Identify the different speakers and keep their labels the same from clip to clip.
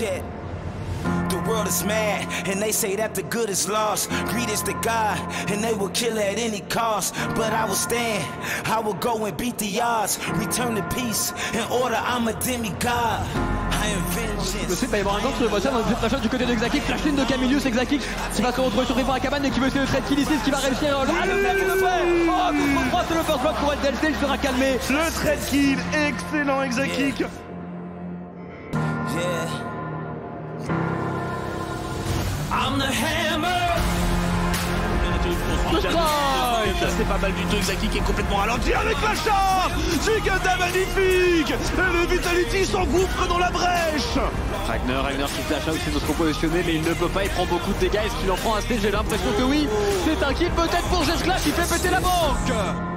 Speaker 1: yet. The world is mad, and they say that the good is lost. Greed is the God, and they will kill at any cost. But I will stand, I will go and beat the odds. Return to peace, in order, I'm a demigod. I am vengeance.
Speaker 2: Le site va y avoir un gant sur le voisin dans le du côté de Xakik, flash de Camilius, Xakik qui va se retrouver sur à cabane et qui veut essayer de trade kill ici, ce qui va réussir. Ah, le fait Oh, contre 3 c'est le first pour LDLC, il sera calmé.
Speaker 3: Le trade kill, excellent.
Speaker 1: Yeah. I'm the hammer.
Speaker 3: C'est pas mal du tout, Exaki qui est complètement ralenti avec la charge Giganta magnifique Et le Vitality s'engouffre dans la brèche
Speaker 2: Ragnar, Ragnar qui flash out, c'est notre positionné, mais il ne peut pas, il prend beaucoup de dégâts. Est-ce qu'il en prend assez? J'ai l'impression que oui. C'est un kill peut-être pour Jescla qui fait péter la banque.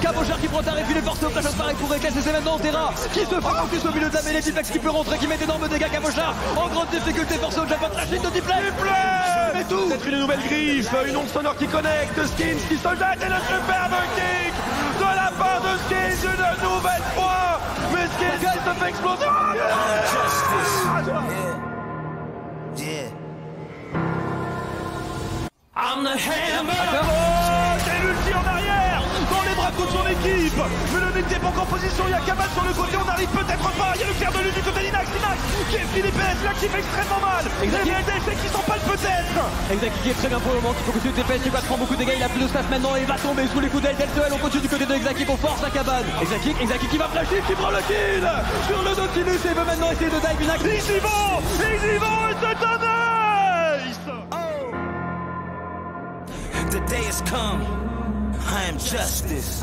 Speaker 2: Cabochard qui prend il est forcé au out pareil pour et c'est maintenant Terra qui se fait focus au milieu de la mêlée, Diplex qui peut rentrer, qui met d'énormes dégâts, Cabochard en grande difficulté, forcé au Japon, trashing de Diplex.
Speaker 3: Mais tout. C'est une nouvelle griffe, une onde sonore qui connecte, Skins qui soldate et le superbe kick de la part de Skins, une nouvelle fois. Mais Skins qui se fait exploser
Speaker 1: I'm the hammer.
Speaker 3: Oh, c'est l'ulti en arrière Dans les bras de son équipe Mais le mec n'est pas en position, il y a Kamal sur le côté, on n'arrive peut-être pas Il y a le fer de lune du côté d'Inax, Inax qui est Philippe S, là qui fait extrêmement mal les LDC qui s'en parlent peut-être
Speaker 2: Exaki qui est très bien pour le moment, qui faut continuer de TPS, il va prendre beaucoup de dégâts, il a plus de staff maintenant et il va tomber sous les coups d'Eldeltoel, on continue du côté de Exaki qu'on force la cabane. Exaki, Exaki qui va flasher, qui prend le kill sur le Nautilus et veut maintenant essayer de dive Inax.
Speaker 3: Ils y vont Ils y vont et c'est un
Speaker 1: The day has come. I am justice.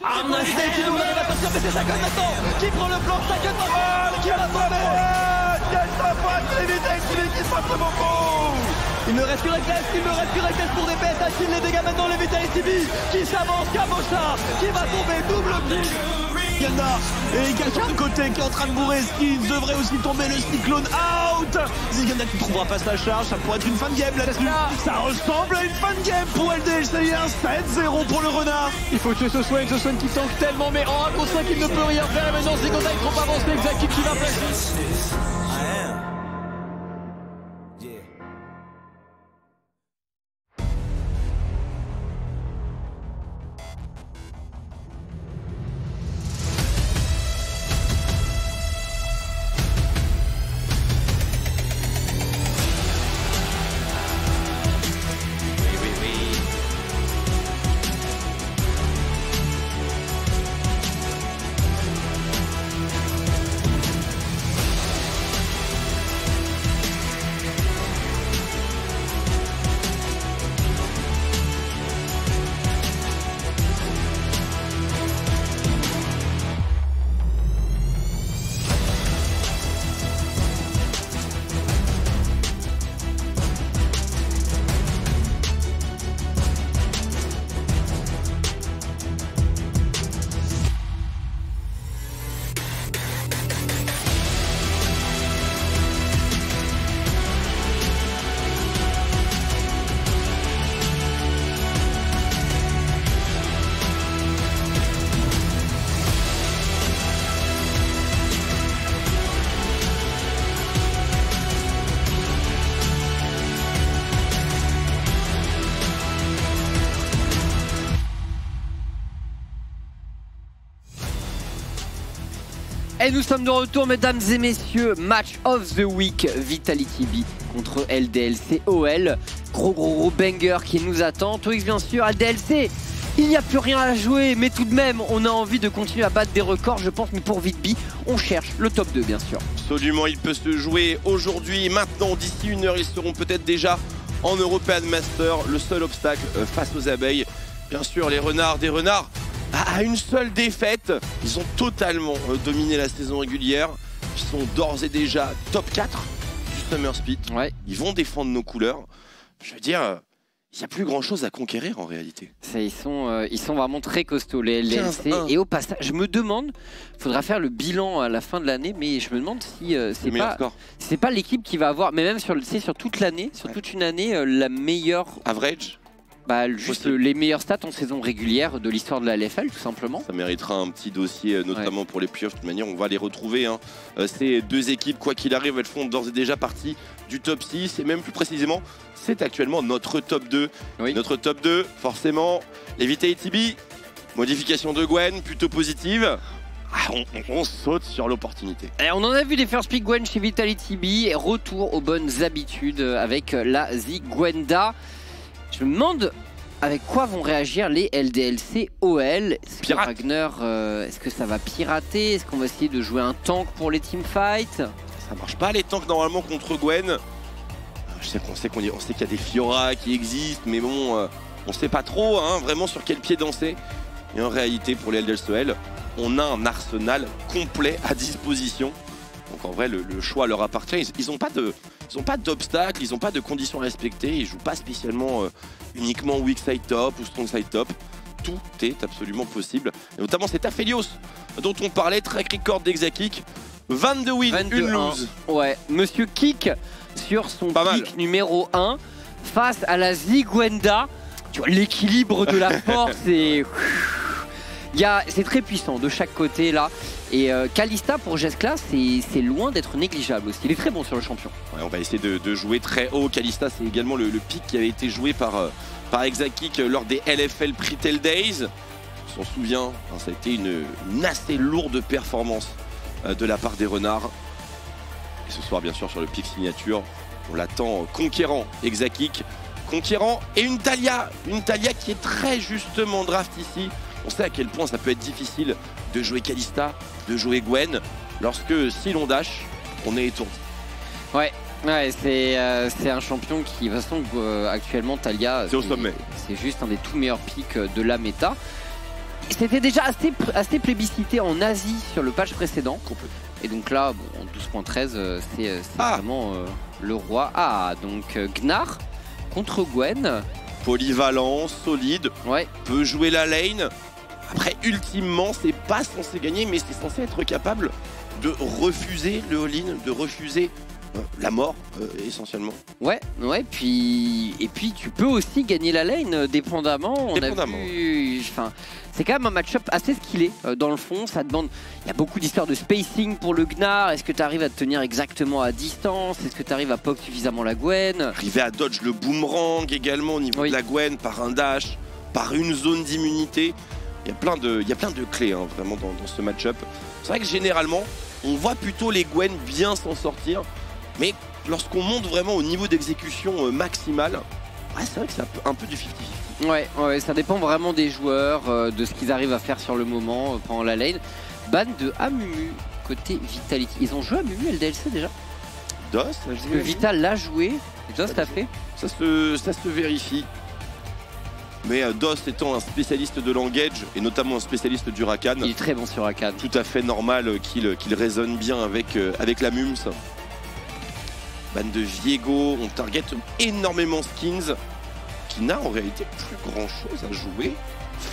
Speaker 1: I'm the
Speaker 2: passion, mais c'est sa gueule maintenant Qui prend le flanc, sa gueule maintenant Qui va tomber
Speaker 3: Quelle sympa C'est vite qui passe beaucoup
Speaker 2: Il ne reste que Reckless, il ne reste que Reckless pour DPS, à kill les dégâts maintenant les Vitality B qui s'avance, Cabochard qui va tomber, double kill
Speaker 3: Yana et quelqu'un de côté qui est en train de bourrer. Skins devrait aussi tomber le cyclone out? Zigana qui trouvera pas sa charge, ça pourrait être une fin de game là-dessus. Ça ressemble à une fin de game pour LDLC, un 7-0 pour le renard.
Speaker 2: Il faut tuer ce Swain, ce Swain qui tank tellement, mais en 1 contre 5 il ne peut rien faire. Et maintenant Zigonda il trop avancé, Exaki qui va placer.
Speaker 4: Et nous sommes de retour, mesdames et messieurs. Match of the week, Vitality B contre LDLC OL. Gros, gros, gros banger qui nous attend. Twix, bien sûr, LDLC. Il n'y a plus rien à jouer, mais tout de même, on a envie de continuer à battre des records, je pense. Mais pour VitB, on cherche le top 2, bien sûr.
Speaker 5: Absolument, il peut se jouer aujourd'hui, maintenant, d'ici une heure, ils seront peut-être déjà en European Master. Le seul obstacle euh, face aux abeilles, bien sûr, les renards, des renards à une seule défaite. Ils ont totalement euh, dominé la saison régulière. Ils sont d'ores et déjà top 4 du Summer.
Speaker 4: Ouais.
Speaker 5: Ils vont défendre nos couleurs. Je veux dire, euh, il n'y a plus grand chose à conquérir en réalité.
Speaker 4: Ça, ils, sont, euh, ils sont vraiment très costauds, les LDLC.
Speaker 5: 15-1.
Speaker 4: Et au passage, je me demande, il faudra faire le bilan à la fin de l'année, mais je me demande si euh, c'est pas, l'équipe qui va avoir, mais même sur, sur toute l'année, sur toute une année, euh, la meilleure
Speaker 5: Average
Speaker 4: Bah, juste
Speaker 5: Possible.
Speaker 4: les meilleures stats en saison régulière de l'histoire de la LFL, tout simplement.
Speaker 5: Ça méritera un petit dossier, euh, notamment pour les playoffs. De toute manière, on va les retrouver. hein. Euh, Ces deux équipes, quoi qu'il arrive, elles font d'ores et déjà partie du top 6. Et même plus précisément, c'est actuellement notre top 2.
Speaker 4: Oui.
Speaker 5: Notre top 2, forcément, les Vitality B. Modification de Gwen, plutôt positive. Ah, on, saute sur l'opportunité.
Speaker 4: Et on en a vu des first pick Gwen chez Vitality B. et Retour aux bonnes habitudes avec la Zigwenda. Je me demande avec quoi vont réagir les LDLC OL. Est-ce que euh, est-ce que ça va pirater? Est-ce qu'on va essayer de jouer un tank pour les teamfights?
Speaker 5: Ça marche pas les tanks normalement contre Gwen. Euh, Je sais qu'on sait qu'on on sait qu'il y a des Fiora qui existent, mais bon, euh, on sait pas trop hein, vraiment sur quel pied danser. Et en réalité, pour les LDLCL, on a un arsenal complet à disposition. Donc en vrai, le, le choix leur appartient. Ils, ils ont pas de, ils ont pas d'obstacles, ils ont pas de conditions à respecter. Ils jouent pas spécialement euh, uniquement weak side top ou strong side top. Tout est absolument possible. Et notamment cet Aphelios dont on parlait, track record d'Exakik. 22 wins,
Speaker 4: 22-1.
Speaker 5: une lose.
Speaker 4: Ouais, Monsieur Kick sur son
Speaker 5: Pas mal.
Speaker 4: pick numéro 1 face à la Zigwenda. Tu vois, l'équilibre de la force et. C'est très puissant de chaque côté là. Et euh, Kalista pour Jeskla, c'est loin d'être négligeable aussi. Il est très bon sur le champion.
Speaker 5: On va essayer de, jouer très haut. Kalista, c'est également le, pic qui avait été joué par, euh, par Exakik lors des LFL Pre-Tell Days. On s'en souvient, hein, ça a été une, assez lourde performance euh, de la part des Renards. Et ce soir, bien sûr, sur le pic signature, on l'attend euh, conquérant Exakik. Conquérant et une Talia, une Talia qui est très justement draft ici. On sait à quel point ça peut être difficile de jouer Kalista, de jouer Gwen, lorsque si l'on dash, on est étourdi.
Speaker 4: Ouais, c'est euh, c'est un champion qui, de toute façon, euh, actuellement, Talia,
Speaker 5: C'est au sommet.
Speaker 4: C'est juste un des tout meilleurs picks euh, de la méta. C'était déjà assez, plébiscité en Asie sur le patch précédent. Et donc là, bon, en 12.13, euh, c'est
Speaker 5: Ah.
Speaker 4: vraiment euh, le roi. Ah, donc Gnar contre Gwen.
Speaker 5: Polyvalent, solide,
Speaker 4: Ouais,
Speaker 5: peut jouer la lane. Après, ultimement, c'est pas censé gagner, mais c'est censé être capable de refuser le all-in, de refuser la mort, euh, essentiellement.
Speaker 4: ouais, ouais. Puis et puis tu peux aussi gagner la lane euh, dépendamment. On
Speaker 5: Dépendamment.
Speaker 4: a vu, enfin, c'est quand même un match-up assez skillé euh, dans le fond. Ça demande, il y a beaucoup d'histoires de spacing pour le Gnar. Est-ce que tu arrives à te tenir exactement à distance? Est-ce que tu arrives à poke suffisamment la Gwen?
Speaker 5: Arriver à dodge le boomerang également au niveau
Speaker 4: Oui.
Speaker 5: de la Gwen, par un dash, par une zone d'immunité. Il y a plein de, il y a plein de clés hein, vraiment dans, dans ce match-up. C'est vrai que généralement, on voit plutôt les Gwen bien s'en sortir, mais lorsqu'on monte vraiment au niveau d'exécution euh, maximal, ouais, c'est vrai que c'est un peu, du 50-50.
Speaker 4: Ouais, ouais, ça dépend vraiment des joueurs, euh, de ce qu'ils arrivent à faire sur le moment euh, pendant la lane. Ban de Amumu côté Vitality. Ils ont joué Amumu LDLC déjà?
Speaker 5: DOS,
Speaker 4: Parce que Vital l'a joué. Toi, ça fait
Speaker 5: Ça se, ça se vérifie. Mais euh, DOS étant un spécialiste de l'engage et notamment un spécialiste du Rakan,
Speaker 4: Il est très bon sur Akan.
Speaker 5: tout à fait normal qu'il résonne bien avec, avec la Mums. Ban de Viego, on target énormément Skins qui n'a en réalité plus grand chose à jouer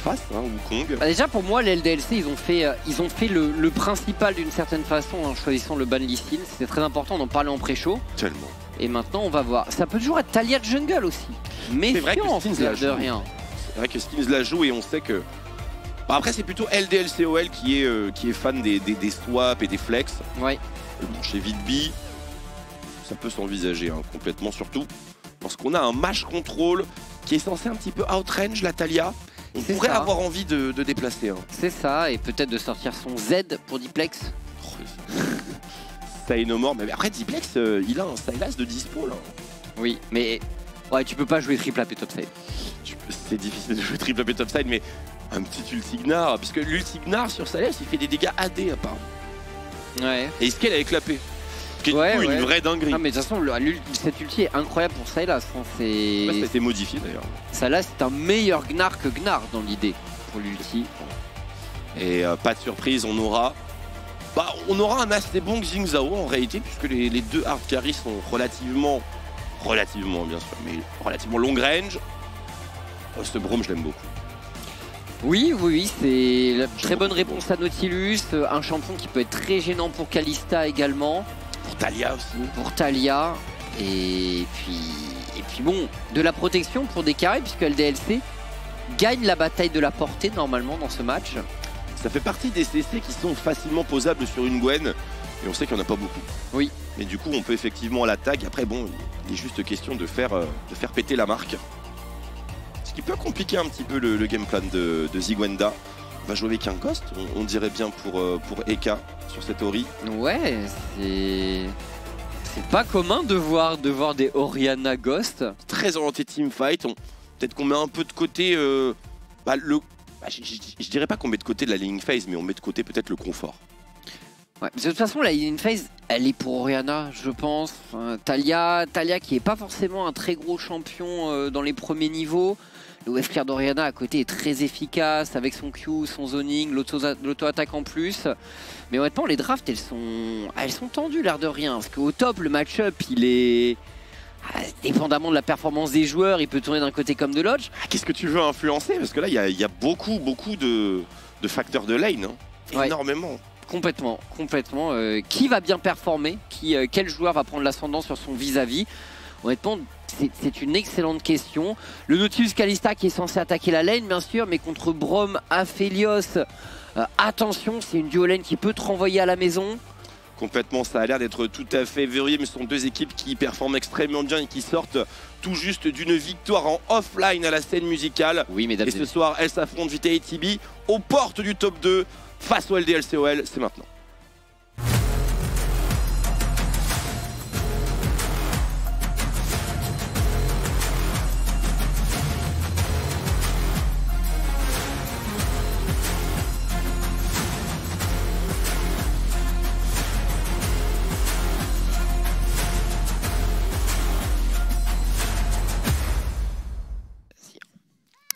Speaker 5: face à Wukong.
Speaker 4: Bah déjà pour moi les LDLC ils ont fait, euh, ils ont fait le, le principal d'une certaine façon en choisissant le ban Lee Sin. C'était très important, on en parlait en pré-show.
Speaker 5: Tellement.
Speaker 4: Et maintenant on va voir. Ça peut toujours être Talia de Jungle aussi. Mais
Speaker 5: vrai que Skins l'a
Speaker 4: de
Speaker 5: joué.
Speaker 4: rien.
Speaker 5: C'est vrai que Skins la joue et on sait que. Bon, après, c'est plutôt LDLCOL qui est, euh, qui est fan des, des, des swaps et des flex.
Speaker 4: Ouais.
Speaker 5: Bon, chez Vidby, ça peut s'envisager hein, complètement, surtout lorsqu'on a un match control qui est censé un petit peu outrange la Talia. On pourrait
Speaker 4: ça.
Speaker 5: avoir envie de, de déplacer. hein.
Speaker 4: C'est ça, et peut-être de sortir son Z pour Diplex.
Speaker 5: Ça est no more. Mais après, Diplex, euh, il a un Sylas de dispo là.
Speaker 4: Oui, mais ouais, tu peux pas jouer triple AP topside.
Speaker 5: C'est difficile de jouer triple et topside, mais un petit ultignar. Puisque l'ultignar sur Sylas, il fait des dégâts AD apparemment.
Speaker 4: Ouais.
Speaker 5: Et Iskel avec la P. Qui est du
Speaker 4: Ouais,
Speaker 5: coup
Speaker 4: ouais.
Speaker 5: une vraie dinguerie.
Speaker 4: Ah mais de toute façon, le- cet ulti est incroyable pour Sylas. hein,
Speaker 5: Ouais, ça a
Speaker 4: C'est
Speaker 5: été modifié d'ailleurs.
Speaker 4: Sylas, c'est un meilleur Gnar que Gnar dans l'idée pour l'ulti.
Speaker 5: Et euh, pas de surprise, on aura. Bah, on aura un assez bon Xing Zhao en réalité, puisque les, les deux hard carry sont relativement. Relativement, bien sûr, mais relativement long range. Oh, ce Braum, je l'aime beaucoup.
Speaker 4: Oui, oui, oui, c'est la très bonne réponse à Nautilus, euh, un champion qui peut être très gênant pour Kalista également,
Speaker 5: Pour Talia aussi.
Speaker 4: pour Talia, et puis Et puis bon, de la protection pour des carrés, puisque LDLC gagne la bataille de la portée normalement dans ce match.
Speaker 5: Ça fait partie des CC qui sont facilement posables sur une Gwen. Et on sait qu'il n'y en a pas beaucoup.
Speaker 4: Oui.
Speaker 5: Mais du coup, on peut effectivement la tag. Après, bon, il est juste question de faire, euh, de faire péter la marque. Ce qui peut compliquer un petit peu le, le game plan de, de Zigwenda. On va jouer avec un Ghost, on, on dirait bien pour, euh, pour Eka sur cette Ori.
Speaker 4: Ouais, c'est. C'est pas commun de voir, de voir des Oriana Ghost.
Speaker 5: Très orienté teamfight. On- Peut-être qu'on met un peu de côté euh, bah, le. bah, je- dirais pas qu'on met de côté de la laning phase, mais on met de côté peut-être le confort.
Speaker 4: Ouais, de toute façon, la in phase, elle est pour Oriana, je pense. Euh, Talia, Talia qui est pas forcément un très gros champion euh, dans les premiers niveaux. Le wave clear d'Oriana à côté est très efficace avec son Q, son zoning, l'auto- l'auto-attaque en plus. Mais honnêtement, les drafts, elles sont, elles sont tendues, l'air de rien. Parce qu'au top, le match-up, il est. ah, Dépendamment de la performance des joueurs, il peut tourner d'un côté comme de l'autre.
Speaker 5: Ah, Qu'est-ce que tu veux influencer? Parce que là, il y a, il y a beaucoup, beaucoup de, de facteurs de lane. hein.
Speaker 4: Ouais.
Speaker 5: Énormément.
Speaker 4: Complètement, complètement. Euh, qui va bien performer? Qui, euh, Quel joueur va prendre l'ascendant sur son vis-à-vis? Honnêtement, c'est- une excellente question. Le Nautilus Kalista qui est censé attaquer la lane, bien sûr, mais contre Brom, Aphelios, euh, attention, c'est une duo lane qui peut te renvoyer à la maison.
Speaker 5: Complètement, ça a l'air d'être tout à fait verrouillé, mais ce sont deux équipes qui performent extrêmement bien et qui sortent tout juste d'une victoire en offline à la scène musicale.
Speaker 4: Oui, mesdames
Speaker 5: Et ce soir, elles s'affrontent Vitality TB aux portes du top 2 face au LDLCOL. C'est maintenant.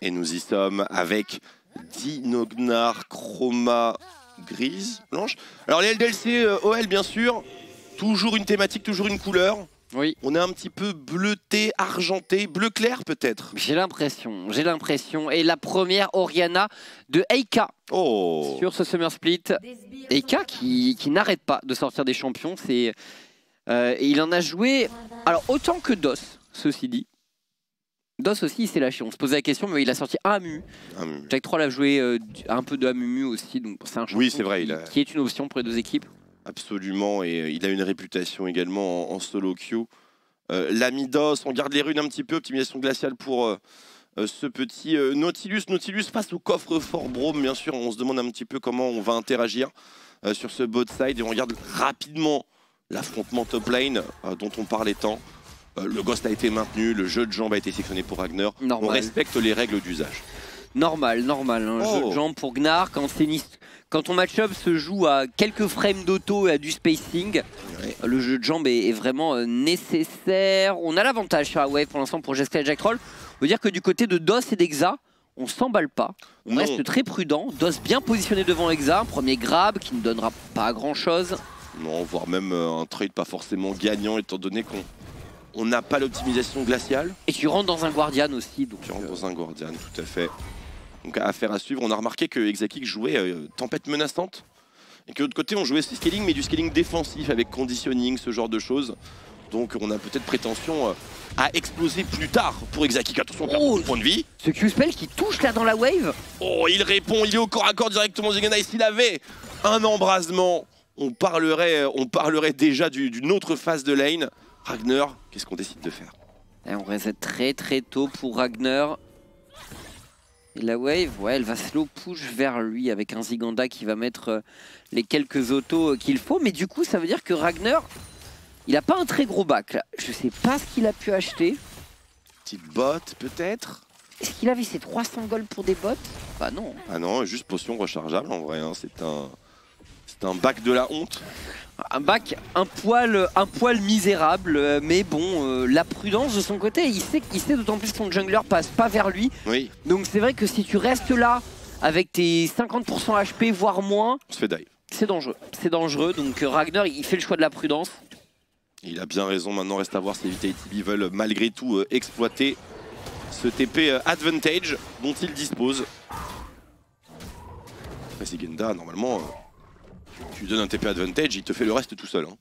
Speaker 5: Et nous y sommes avec Dinognar Chroma grise, blanche. Alors les LDLC euh, OL bien sûr, toujours une thématique, toujours une couleur.
Speaker 4: Oui.
Speaker 5: On est un petit peu bleuté, argenté, bleu clair peut-être.
Speaker 4: J'ai l'impression, j'ai l'impression. Et la première Oriana de Eika
Speaker 5: Oh
Speaker 4: sur ce Summer Split. Eika qui, qui n'arrête pas de sortir des champions. C'est, euh, il en a joué, alors autant que DOS, ceci dit. DOS aussi, il s'est lâché. On se posait la question, mais il a sorti un Amu.
Speaker 5: Ah,
Speaker 4: Jack 3 l'a joué euh, un peu de Amumu aussi, donc c'est un champion
Speaker 5: Oui, c'est vrai,
Speaker 4: qui,
Speaker 5: il a-
Speaker 4: qui est une option pour les deux équipes.
Speaker 5: Absolument, et euh, il a une réputation également en, en solo queue. Euh, L'Amidos, on garde les runes un petit peu, optimisation glaciale pour euh, ce petit Nautilus. Nautilus face au coffre fort Brome, bien sûr, on se demande un petit peu comment on va interagir sur ce bot side, et on regarde rapidement l'affrontement top lane dont on parlait tant. Euh, le Ghost a été maintenu, le jeu de jambes a été sélectionné pour Ragnar. On respecte les règles d'usage.
Speaker 4: Normal, normal. Un
Speaker 5: Oh.
Speaker 4: jeu de jambes pour Gnar. Quand, c'est une- quand ton match-up se joue à quelques frames d'auto et à du spacing,
Speaker 5: Ouais.
Speaker 4: le jeu de jambes est, est vraiment euh, nécessaire. On a l'avantage sur la wave pour l'instant pour Jessica et Jack Troll. On veut dire que du côté de DOS et d'Exa, on s'emballe pas. On
Speaker 5: Non.
Speaker 4: reste très prudent. DOS bien positionné devant Exa. Premier grab qui ne donnera pas grand-chose.
Speaker 5: Non, voire même euh, un trade pas forcément gagnant, étant donné qu'on on n'a pas l'optimisation glaciale.
Speaker 4: Et tu rentres dans un Guardian aussi. Donc,
Speaker 5: Tu rentres
Speaker 4: euh,
Speaker 5: dans un Guardian, tout à fait. Donc affaire à suivre. On a remarqué que Exakik jouait euh, Tempête menaçante. Et que de l'autre côté, on jouait ce scaling, mais du scaling défensif avec conditioning, ce genre de choses. Donc on a peut-être prétention euh, à exploser plus tard pour Exakik. Attention, on perd
Speaker 4: Oh.
Speaker 5: beaucoup de vie.
Speaker 4: ce Q-Spell qui touche là dans la wave.
Speaker 5: Oh, il répond, il est au corps à corps directement Zigana. Et s'il avait un embrasement, on parlerait, on parlerait déjà du- d'une autre phase de lane. Ragnar, qu'est-ce qu'on décide de faire?
Speaker 4: Et on reset très très tôt pour Ragnar. Et la wave, ouais, elle va slow push vers lui avec un Ziganda qui va mettre euh, les quelques autos euh, qu'il faut. Mais du coup, ça veut dire que Ragnar, il a pas un très gros bac là. Je sais pas ce qu'il a pu acheter.
Speaker 5: Petite botte, peut-être?
Speaker 4: Est-ce qu'il avait ses 300 gold pour des bots Bah non.
Speaker 5: Ah non, juste potion rechargeable en vrai. hein, C'est un, c'est un bac de la honte.
Speaker 4: Un bac un poil, un poil misérable, euh, mais bon, euh, la prudence de son côté, il sait, il sait d'autant plus que son jungler passe pas vers lui.
Speaker 5: Oui,
Speaker 4: Donc c'est vrai que si tu restes là avec tes 50% HP, voire moins,
Speaker 5: on se fait dive.
Speaker 4: c'est dangereux. C'est dangereux, donc euh, Ragnar, il fait le choix de la prudence.
Speaker 5: Il a bien raison. Maintenant, reste à voir si Vitality veulent malgré tout euh, exploiter ce TP euh, advantage dont il dispose. Après, Zigenda, normalement, tu lui donnes un TP advantage, il te fait le reste tout seul. hein.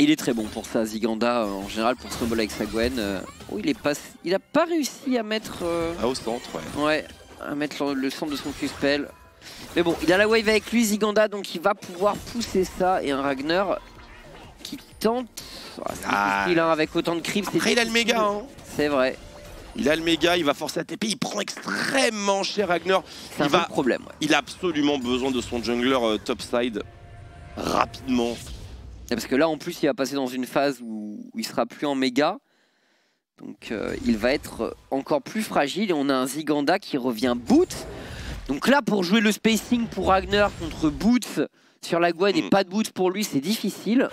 Speaker 4: Il est très bon pour ça, Ziganda, euh, en général, pour snowball avec sa Gwen. euh, oh, il, est pas... il a pas réussi à mettre... euh,
Speaker 5: Ah, au centre, ouais.
Speaker 4: Ouais, à mettre le, le centre de son Q-spell. Mais bon, il a la wave avec lui, Ziganda, donc il va pouvoir pousser ça. Et un Ragnar qui tente... Ah,
Speaker 5: Ah.
Speaker 4: difficile, hein, avec autant de creeps. c'est
Speaker 5: Après, il a le méga, hein.
Speaker 4: C'est vrai,
Speaker 5: Il a le méga, il va forcer à TP, il prend extrêmement cher Ragnar.
Speaker 4: c'est un
Speaker 5: va-
Speaker 4: problème. ouais.
Speaker 5: Il a absolument besoin de son jungler euh, topside rapidement.
Speaker 4: Et Parce que là, en plus, il va passer dans une phase où, il sera plus en méga. Donc, euh, il va être encore plus fragile. Et on a un Ziganda qui revient boot. Donc là, pour jouer le spacing pour Ragnar contre Boots sur la Gwen et
Speaker 5: Mm.
Speaker 4: pas de Boots pour lui, c'est difficile.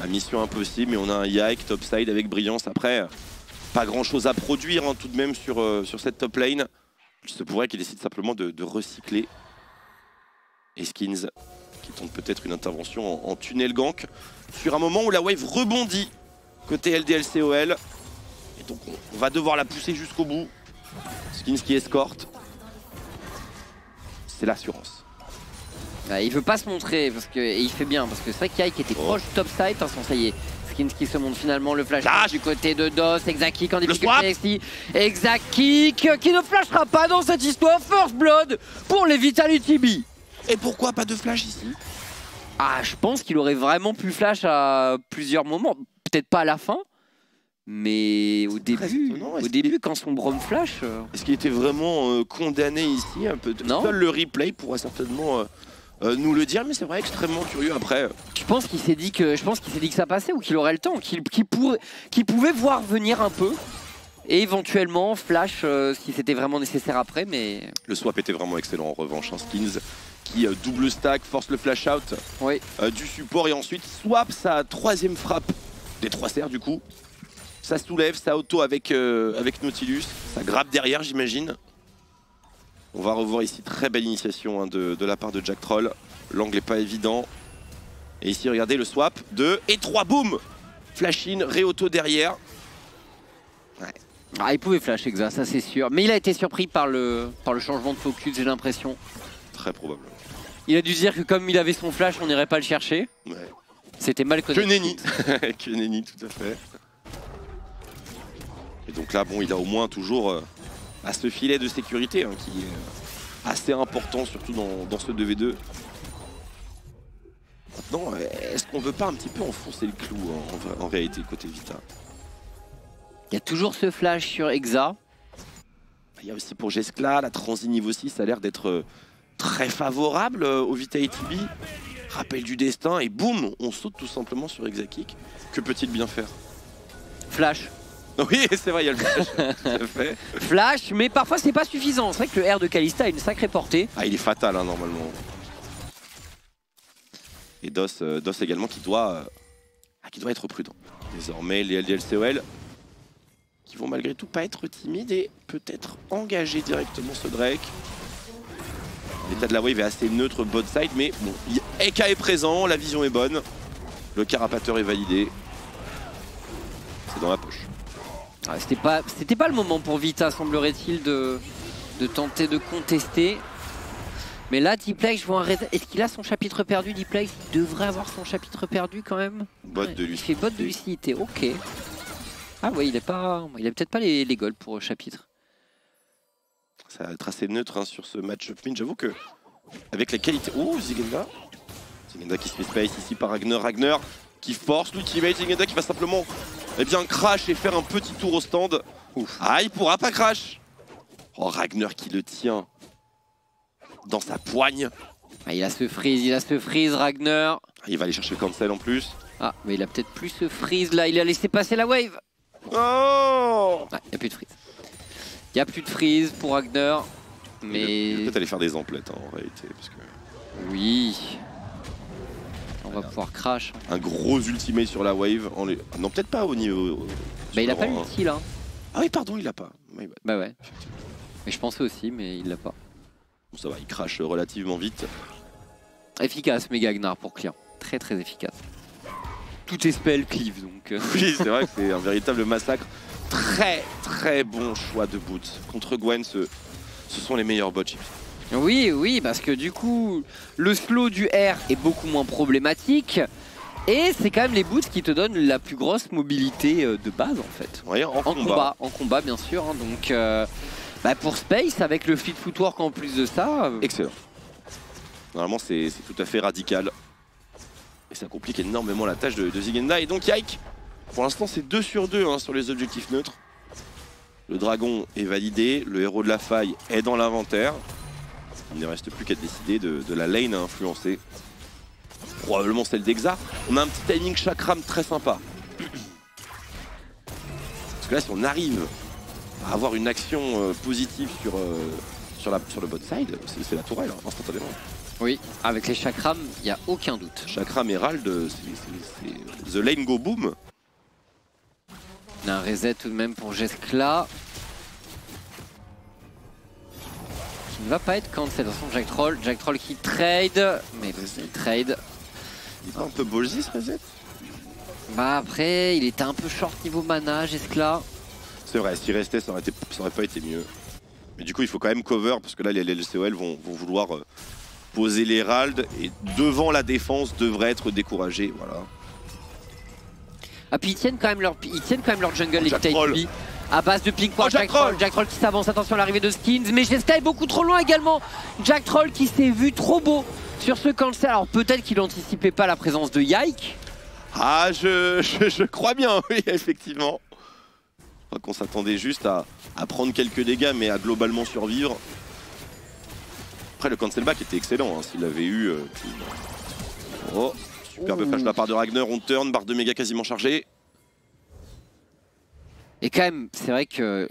Speaker 5: La mission impossible, mais on a un Yike topside avec brillance. Après, pas grand chose à produire hein, tout de même sur, euh, sur cette top lane. Il se pourrait qu'il décide simplement de, de recycler. Et Skins qui tente peut-être une intervention en, en tunnel gank sur un moment où la wave rebondit côté LDLCOL. Et donc on, on va devoir la pousser jusqu'au bout. Skins qui escorte. C'est l'assurance.
Speaker 4: Ouais, il veut pas se montrer parce que, et il fait bien parce que c'est vrai qu'Yike était
Speaker 5: Oh.
Speaker 4: proche top side. Ça y est. Skins qui se montre finalement le flash du côté de DOS. Exakik en difficulté. Exakik qui ne flashera pas dans cette histoire. First Blood pour les Vitality B.
Speaker 5: Et pourquoi pas de flash ici?
Speaker 4: Ah, je pense qu'il aurait vraiment pu flash à plusieurs moments. Peut-être pas à la fin, mais au début, au début quand son Brom flash. euh,
Speaker 5: Est-ce qu'il était vraiment euh, condamné ici un peu
Speaker 4: Non.
Speaker 5: Seul le replay pourra certainement euh, euh, nous le dire, mais c'est vrai extrêmement curieux après. euh,
Speaker 4: Je pense qu'il s'est dit que je pense qu'il s'est dit que ça passait ou qu'il aurait le temps, qu'il pourrait- qu'il pouvait voir venir un peu et éventuellement flash euh, si c'était vraiment nécessaire après, mais
Speaker 5: Le swap était vraiment excellent en revanche. hein. Skins qui euh, double stack, force le flash out
Speaker 4: oui.
Speaker 5: euh, du support et ensuite swap sa troisième frappe des trois serres du coup. Ça soulève, ça auto avec, euh, avec Nautilus, ça grappe derrière j'imagine. On va revoir ici très belle initiation hein, de, de la part de Jack Troll. L'angle est pas évident. Et ici regardez le swap, 2 et 3, boum Flash in, ré-auto derrière.
Speaker 4: Ah, il pouvait flash Exa, ça c'est sûr, mais il a été surpris par le par le changement de focus, j'ai l'impression.
Speaker 5: Très probable.
Speaker 4: Il a dû se dire que comme il avait son flash, on n'irait pas le chercher.
Speaker 5: Ouais.
Speaker 4: C'était mal
Speaker 5: Que
Speaker 4: connecté.
Speaker 5: nenni Que nenni, tout à fait. Et donc là, bon, il a au moins toujours euh, à ce filet de sécurité hein, qui est assez important, surtout dans, dans ce 2v2. Maintenant, est-ce qu'on veut pas un petit peu enfoncer le clou hein, en, réalité côté Vita?
Speaker 4: Il y a toujours ce flash sur Exa.
Speaker 5: Il y a aussi pour Geskla, la transi niveau 6 ça a l'air d'être euh, très favorable euh, au Vitality B. Rappel du destin et boum, on saute tout simplement sur Exakik. Que peut-il bien faire?
Speaker 4: Flash.
Speaker 5: Oui, c'est vrai, il y a le flash, tout à fait.
Speaker 4: Flash, mais parfois c'est pas suffisant. C'est vrai que le R de Kalista a une sacrée portée.
Speaker 5: Ah, il est fatal hein, normalement. Et DOS, euh, DOS également qui doit, euh, ah, qui doit être prudent. Désormais, les LDLCOL qui vont malgré tout pas être timides et peut-être engager directement ce Drake. L'état de la wave est assez neutre bot side, mais bon, Eka est présent, la vision est bonne. Le carapateur est validé. C'est dans la poche.
Speaker 4: Ah, C'était pas, c'était pas le moment pour Vita, semblerait-il, de, de tenter de contester. Mais là, Diplex, je vois un Est-ce qu'il a son chapitre perdu, Diplex Il devrait avoir son chapitre perdu quand même.
Speaker 5: Bot
Speaker 4: Ouais,
Speaker 5: de
Speaker 4: Il
Speaker 5: lui.
Speaker 4: fait bot de lucidité, ok. Ah ouais, il est pas, il a peut-être pas les, les golds pour chapitre.
Speaker 5: Ça va être assez neutre hein, sur ce match-up. J'avoue que, avec la qualité. Oh, Zigenda Zigenda qui se fait space ici par Ragnar. Ragnar qui force l'ultimate. Zigenda qui va simplement eh bien, crash et faire un petit tour au stand. Ah, il pourra pas crash Oh, Ragnar qui le tient dans sa poigne.
Speaker 4: Ah, il a ce freeze, il a ce freeze, Ragnar.
Speaker 5: Ah, Il va aller chercher le cancel en plus.
Speaker 4: Ah, mais il a peut-être plus ce freeze là, il a laissé passer la wave.
Speaker 5: Oh
Speaker 4: Ah, il n'y a plus de freeze. Il n'y a plus de freeze pour Ragnar.
Speaker 5: Il
Speaker 4: Mais
Speaker 5: peut-être aller faire des emplettes hein, en réalité. Parce que
Speaker 4: oui. On va pouvoir crash.
Speaker 5: un gros ultimate sur la wave. Les- ah, Non, peut-être pas au niveau.
Speaker 4: Bah,
Speaker 5: sur
Speaker 4: il a pas
Speaker 5: hein.
Speaker 4: l'ulti là.
Speaker 5: Ah oui, pardon, il l'a pas. Bad.
Speaker 4: Bah ouais. Mais je pensais aussi, mais il l'a pas.
Speaker 5: Bon, ça va, il crache relativement vite.
Speaker 4: Efficace, méga Gnar pour client. Très très efficace. Tout est spell cleave donc. euh.
Speaker 5: Oui, c'est vrai que c'est un véritable massacre. Très très bon choix de boot. Contre Gwen, ce, ce sont les meilleurs bots. chips.
Speaker 4: Oui, oui, parce que du coup, le slow du R est beaucoup moins problématique. Et c'est quand même les boots qui te donnent la plus grosse mobilité euh, de base en fait.
Speaker 5: En,
Speaker 4: En
Speaker 5: combat.
Speaker 4: combat, en combat bien sûr. hein. donc euh, bah, pour Space, avec le fleet footwork en plus de ça, euh,
Speaker 5: Excellent. Normalement, c'est tout à fait radical. Et ça complique énormément la tâche de, de Zigenda. Et donc, Yike, pour l'instant, c'est 2 sur 2 sur les objectifs neutres. Le dragon est validé, le héros de la faille est dans l'inventaire. Il ne reste plus qu'à décider de, de la lane à influencer. Probablement celle d'Exa. On a un petit timing chakram très sympa. Parce que là, si on arrive à avoir une action euh, positive sur, euh, sur, la, sur le bot side, c'est la tourelle, hein, instantanément.
Speaker 4: oui, avec les chakrams, il n'y a aucun doute.
Speaker 5: Chakram Herald, c'est- c'est c'est The Lane Go Boom.
Speaker 4: On a un reset tout de même pour Jeskla. Qui ne va pas être cancel. Attention, Jack Troll. Jack Troll qui trade. Mais il trade.
Speaker 5: Il est un peu ballsy ce reset
Speaker 4: Bah après, il était un peu short niveau mana, Jeskla.
Speaker 5: C'est vrai, s'il restait, ça aurait, été, ça aurait pas été mieux. Mais du coup, il faut quand même cover parce que là, les LCOL vont, vont vouloir euh, poser l'Herald et devant la défense devrait être découragé. Voilà.
Speaker 4: Ah puis ils tiennent quand même leur, ils tiennent quand même leur jungle les. Bee. À base de ping
Speaker 5: Oh, Jack
Speaker 4: Jack Troll. Jack Troll qui s'avance, attention à l'arrivée de Skins. Mais Jeskla est beaucoup trop loin également. Jack Troll qui s'est vu trop beau sur ce cancel. Alors peut-être qu'il anticipait pas la présence de Yike.
Speaker 5: Ah, je, je, je crois bien, oui, effectivement. Je crois qu'on s'attendait juste à, à prendre quelques dégâts, mais à globalement survivre. Après, le cancel back était excellent. hein, S'il avait eu. euh, Oh, superbe flash de la part de Ragnar. On turn, barre de méga quasiment chargée.
Speaker 4: Et quand même, c'est vrai que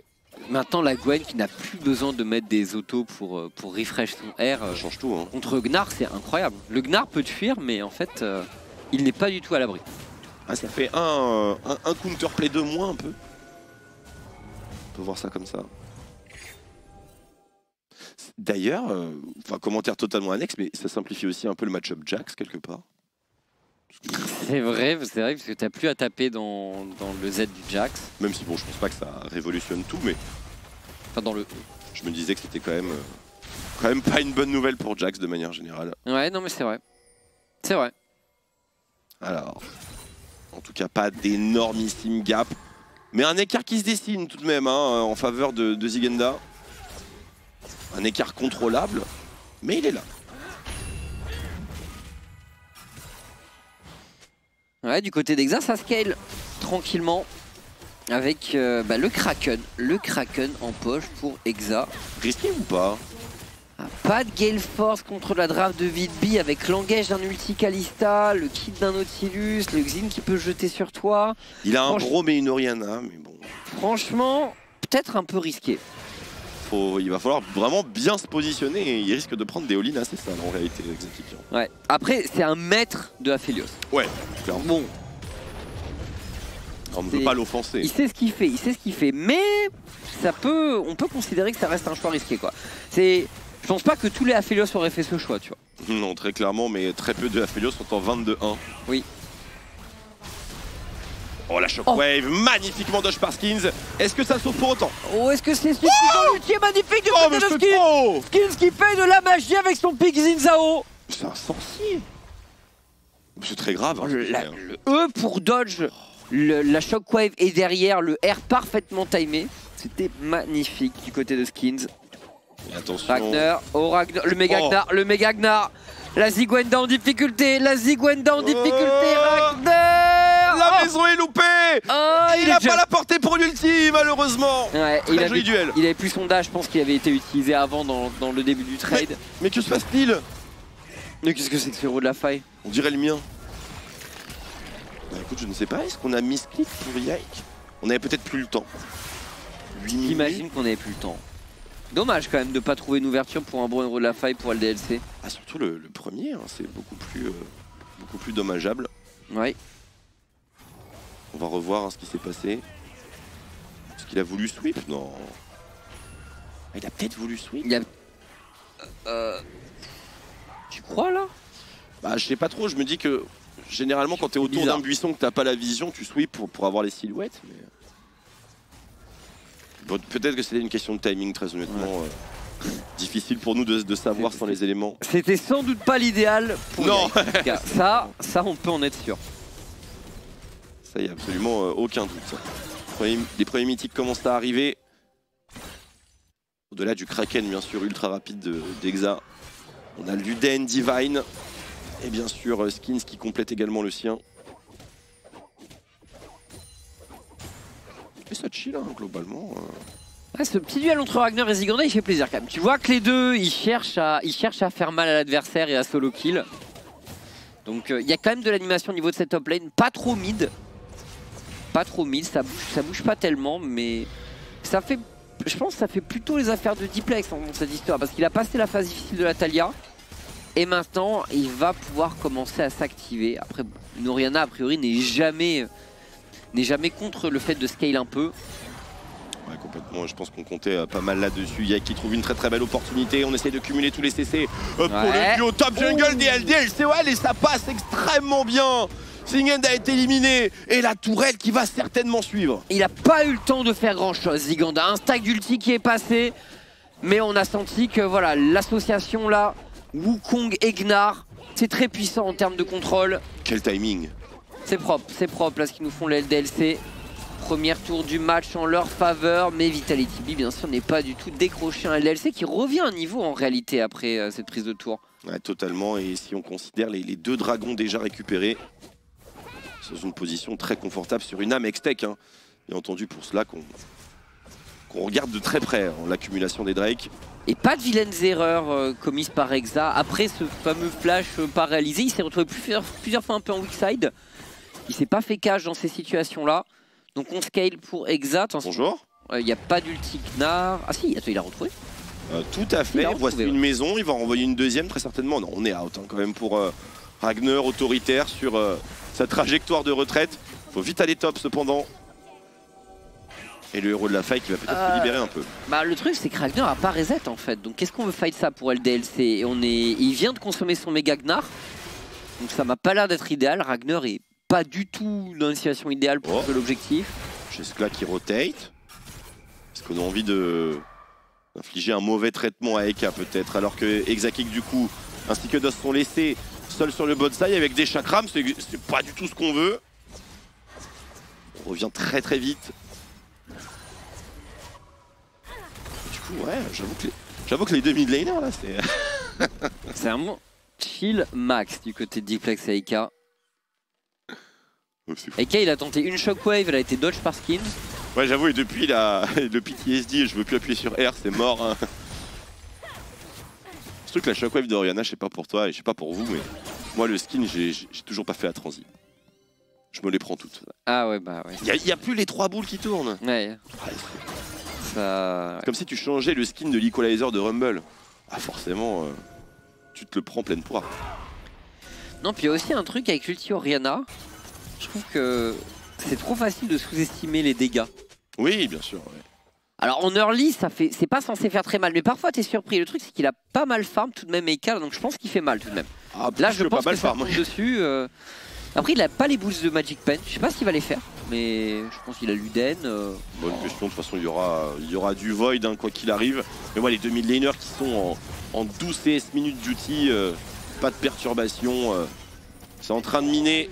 Speaker 4: maintenant la Gwen qui n'a plus besoin de mettre des autos pour, euh, pour refresh son air euh,
Speaker 5: Ça change tout. Hein.
Speaker 4: contre Gnar, c'est incroyable. Le Gnar peut te fuir, mais en fait, euh, il n'est pas du tout à l'abri.
Speaker 5: Ah, ça fait un, euh, un, un counterplay de moins un peu. On peut voir ça comme ça. D'ailleurs, euh, enfin commentaire totalement annexe, mais ça simplifie aussi un peu le match-up Jax quelque part.
Speaker 4: C'est vrai, c'est vrai, parce que t'as plus à taper dans, dans le Z du Jax.
Speaker 5: Même si bon, je pense pas que ça révolutionne tout, mais
Speaker 4: Enfin, dans le.
Speaker 5: je me disais que c'était quand même, euh, quand même pas une bonne nouvelle pour Jax de manière générale.
Speaker 4: Ouais, non, mais c'est vrai. C'est vrai.
Speaker 5: Alors, en tout cas, pas d'énormissime gap, mais un écart qui se dessine tout de même hein, en faveur de, de Zigenda. Un écart contrôlable, mais il est là.
Speaker 4: Ouais, du côté d'Exa, ça scale tranquillement avec euh, bah, le Kraken. Le Kraken en poche pour Exa.
Speaker 5: Risqué ou pas?
Speaker 4: Ah, pas de Gale Force contre la draft de Vidby avec l'engage d'un Ulti Kalista, le kit d'un Nautilus, le Xin qui peut jeter sur toi.
Speaker 5: Il a un gros mais une Oriana, mais bon,
Speaker 4: Franchement, peut-être un peu risqué.
Speaker 5: Faut, il va falloir vraiment bien se positionner et il risque de prendre des all-in assez sales en réalité, Execution.
Speaker 4: Ouais. Après, c'est un maître de Aphelios.
Speaker 5: Ouais, clairement.
Speaker 4: Bon,
Speaker 5: On ne
Speaker 4: C'est-
Speaker 5: pas l'offenser.
Speaker 4: il sait ce qu'il fait, il sait ce qu'il fait, mais ça peut, on peut considérer que ça reste un choix risqué quoi. C'est, je pense pas que tous les Aphelios auraient fait ce choix, tu vois.
Speaker 5: Non, très clairement, mais très peu de Aphelios sont en 22-1.
Speaker 4: Oui.
Speaker 5: Oh la shockwave, magnifiquement dodge par Skins. Est-ce que ça sauve pour autant
Speaker 4: Oh, est-ce que c'est suffisant L'ulti est magnifique du
Speaker 5: Oh
Speaker 4: côté de Skins Skins qui fait de la magie avec son pick Zinzao
Speaker 5: C'est insensible C'est très grave. hein,
Speaker 4: le, la- E pour dodge, le- la shockwave est derrière, le R parfaitement timé. C'était magnifique du côté de Skins.
Speaker 5: Et attention.
Speaker 4: Ragnar, oh Ragnar, le méga
Speaker 5: Oh.
Speaker 4: Gnar, le méga Gnar. La Zigwenda en difficulté, la Zigwenda en difficulté,
Speaker 5: Oh.
Speaker 4: Ragnar
Speaker 5: La
Speaker 4: Oh.
Speaker 5: maison est loupée
Speaker 4: Ah,
Speaker 5: Il n'a pas la portée pour l'ulti, malheureusement
Speaker 4: Ouais,
Speaker 5: Très
Speaker 4: il, avait,
Speaker 5: joli duel.
Speaker 4: il avait plus son dash, je pense qu'il avait été utilisé avant dans, dans le début du trade.
Speaker 5: Mais que se passe-t-il?
Speaker 4: Mais qu'est-ce que c'est que ce héros de la faille?
Speaker 5: On dirait le mien. Bah écoute, je ne sais pas, est-ce qu'on a mis clic pour Yike? On avait peut-être plus le temps. 8 minutes.
Speaker 4: J'imagine qu'on n'avait plus le temps. Dommage quand même de pas trouver une ouverture pour un bon héros de la faille pour le DLC.
Speaker 5: Ah, surtout le, le premier, hein, c'est beaucoup plus, euh, beaucoup plus dommageable.
Speaker 4: Ouais.
Speaker 5: On va revoir hein, ce qui s'est passé. Est-ce qu'il a voulu sweep? Non. Il a peut-être voulu sweep
Speaker 4: Il a. Euh. Tu crois là?
Speaker 5: Bah je sais pas trop, je me dis que généralement quand t'es autour d'un buisson que t'as pas la vision, tu sweep pour, pour avoir les silhouettes. Mais... Bon, peut-être que c'était une question de timing très honnêtement. euh, difficile pour nous de, de savoir sans les éléments.
Speaker 4: C'était sans doute pas l'idéal pour
Speaker 5: Non.
Speaker 4: Ça, ça on peut en être sûr.
Speaker 5: Il n'y a absolument euh, aucun doute. Les premiers mythiques commencent à arriver. Au-delà du Kraken, bien sûr, ultra rapide de- d'Exa. On a Luden Divine. Et bien sûr, euh, Skins qui complète également le sien. Et ça chill, hein, globalement. euh.
Speaker 4: Ouais, ce petit duel entre Ragnar et Ziganda, il fait plaisir quand même. Tu vois que les deux, ils cherchent à, ils cherchent à faire mal à l'adversaire et à solo kill. Donc euh, il y a quand même de l'animation au niveau de cette top lane. Pas trop mid. Pas trop mid, ça bouge, ça bouge pas tellement, mais ça fait, je pense que ça fait plutôt les affaires de Diplex dans cette histoire. Parce qu'il a passé la phase difficile de la Talia. Et maintenant, il va pouvoir commencer à s'activer. Après, Noriana, a priori, n'est jamais, n'est jamais contre le fait de scale un peu.
Speaker 5: Ouais, complètement. Je pense qu'on comptait euh, pas mal là-dessus. Yaki qui trouve une très très belle opportunité. On essaie de cumuler tous les CC euh, pour
Speaker 4: Ouais.
Speaker 5: le duo top jungle des LDL. C'est ouais, et ça passe extrêmement bien. Singend a été éliminé et la tourelle qui va certainement suivre.
Speaker 4: Il a pas eu le temps de faire grand chose, Ziganda. Un stack d'ulti qui est passé, mais on a senti que voilà, l'association là, Wukong et Gnar, c'est très puissant en termes de contrôle.
Speaker 5: Quel timing.
Speaker 4: C'est propre, c'est propre là ce qu'ils nous font le LDLC. Premier tour du match en leur faveur, mais Vitality B bien sûr n'est pas du tout décroché un LDLC qui revient à niveau en réalité après euh, cette prise de tour.
Speaker 5: Ouais, totalement. Et si on considère les, les deux dragons déjà récupérés, dans une position très confortable sur une âme ex-tech. Hein. Bien entendu, pour cela qu'on qu'on regarde de très près hein, l'accumulation des Drake.
Speaker 4: Et pas de vilaines erreurs euh, commises par Exa. Après ce fameux flash euh, pas réalisé, il s'est retrouvé plusieurs, plusieurs fois un peu en weak side. Il s'est pas fait cash dans ces situations-là. Donc on scale pour Exa. Attention,
Speaker 5: Bonjour.
Speaker 4: il n'y a pas d'ulti Gnar. Ah si, il a retrouvé.
Speaker 5: Euh, tout à fait. Voici une maison. Il va en renvoyer une deuxième très certainement. Non, on est out hein, quand même pour euh, Ragnar autoritaire sur euh, sa trajectoire de retraite. Faut vite aller top cependant. Et le héros de la faille qui va peut-être
Speaker 4: Euh,
Speaker 5: se libérer un peu.
Speaker 4: Bah le truc c'est que Ragnar a pas reset en fait. Donc qu'est-ce qu'on veut fight ça pour LDLC Et on est... Il vient de consommer son méga Gnar. Donc ça m'a pas l'air d'être idéal. Ragnar est pas du tout dans une situation idéale pour
Speaker 5: Oh.
Speaker 4: l'objectif.
Speaker 5: Cheskla qui rotate. Est-ce qu'on a envie de d'infliger un mauvais traitement à Eka peut-être alors que Exakik du coup ainsi que Dos sont laissés seuls sur le side avec des chakrams, c'est pas du tout ce qu'on veut. On revient très très vite. Du coup ouais, j'avoue que les, j'avoue que les là c'est.
Speaker 4: C'est un bon chill max du côté de Diplex et Eka.
Speaker 5: Oh.
Speaker 4: Eka il a tenté une shockwave, elle a été dodge par Skins.
Speaker 5: Ouais j'avoue et depuis la... le PTSD je veux plus appuyer sur R, c'est mort. Hein. Truc la shockwave de Oriana, je sais pas pour toi et je sais pas pour vous mais moi le skin j'ai toujours pas fait la transi. Je me les prends toutes.
Speaker 4: Ah ouais bah ouais.
Speaker 5: Il y, a- y a plus les trois boules qui tournent.
Speaker 4: Ouais, ça...
Speaker 5: Comme si tu changeais le skin de l'equalizer de Rumble. Ah forcément, euh, tu te le prends pleine poire.
Speaker 4: Non puis il y a aussi un truc avec l'ulti Oriana. Je trouve que c'est trop facile de sous-estimer les dégâts.
Speaker 5: Oui, bien sûr. ouais.
Speaker 4: Alors en early, ça fait, c'est pas censé faire très mal, mais parfois t'es surpris. Le truc c'est qu'il a pas mal farm tout de même Eka, donc je pense qu'il fait mal tout de même.
Speaker 5: Ah,
Speaker 4: Là je pense
Speaker 5: pas mal
Speaker 4: que
Speaker 5: farm.
Speaker 4: dessus. euh. Après il a pas les boosts de Magic Pen, je sais pas s'il va les faire, mais je pense qu'il a Luden. euh.
Speaker 5: Bonne question, de toute façon il y aura, il y aura du void hein, quoi qu'il arrive. Mais voilà, les 2000 laners qui sont en, en 12 CS minutes duty, euh, pas de perturbation. euh, c'est en train de miner.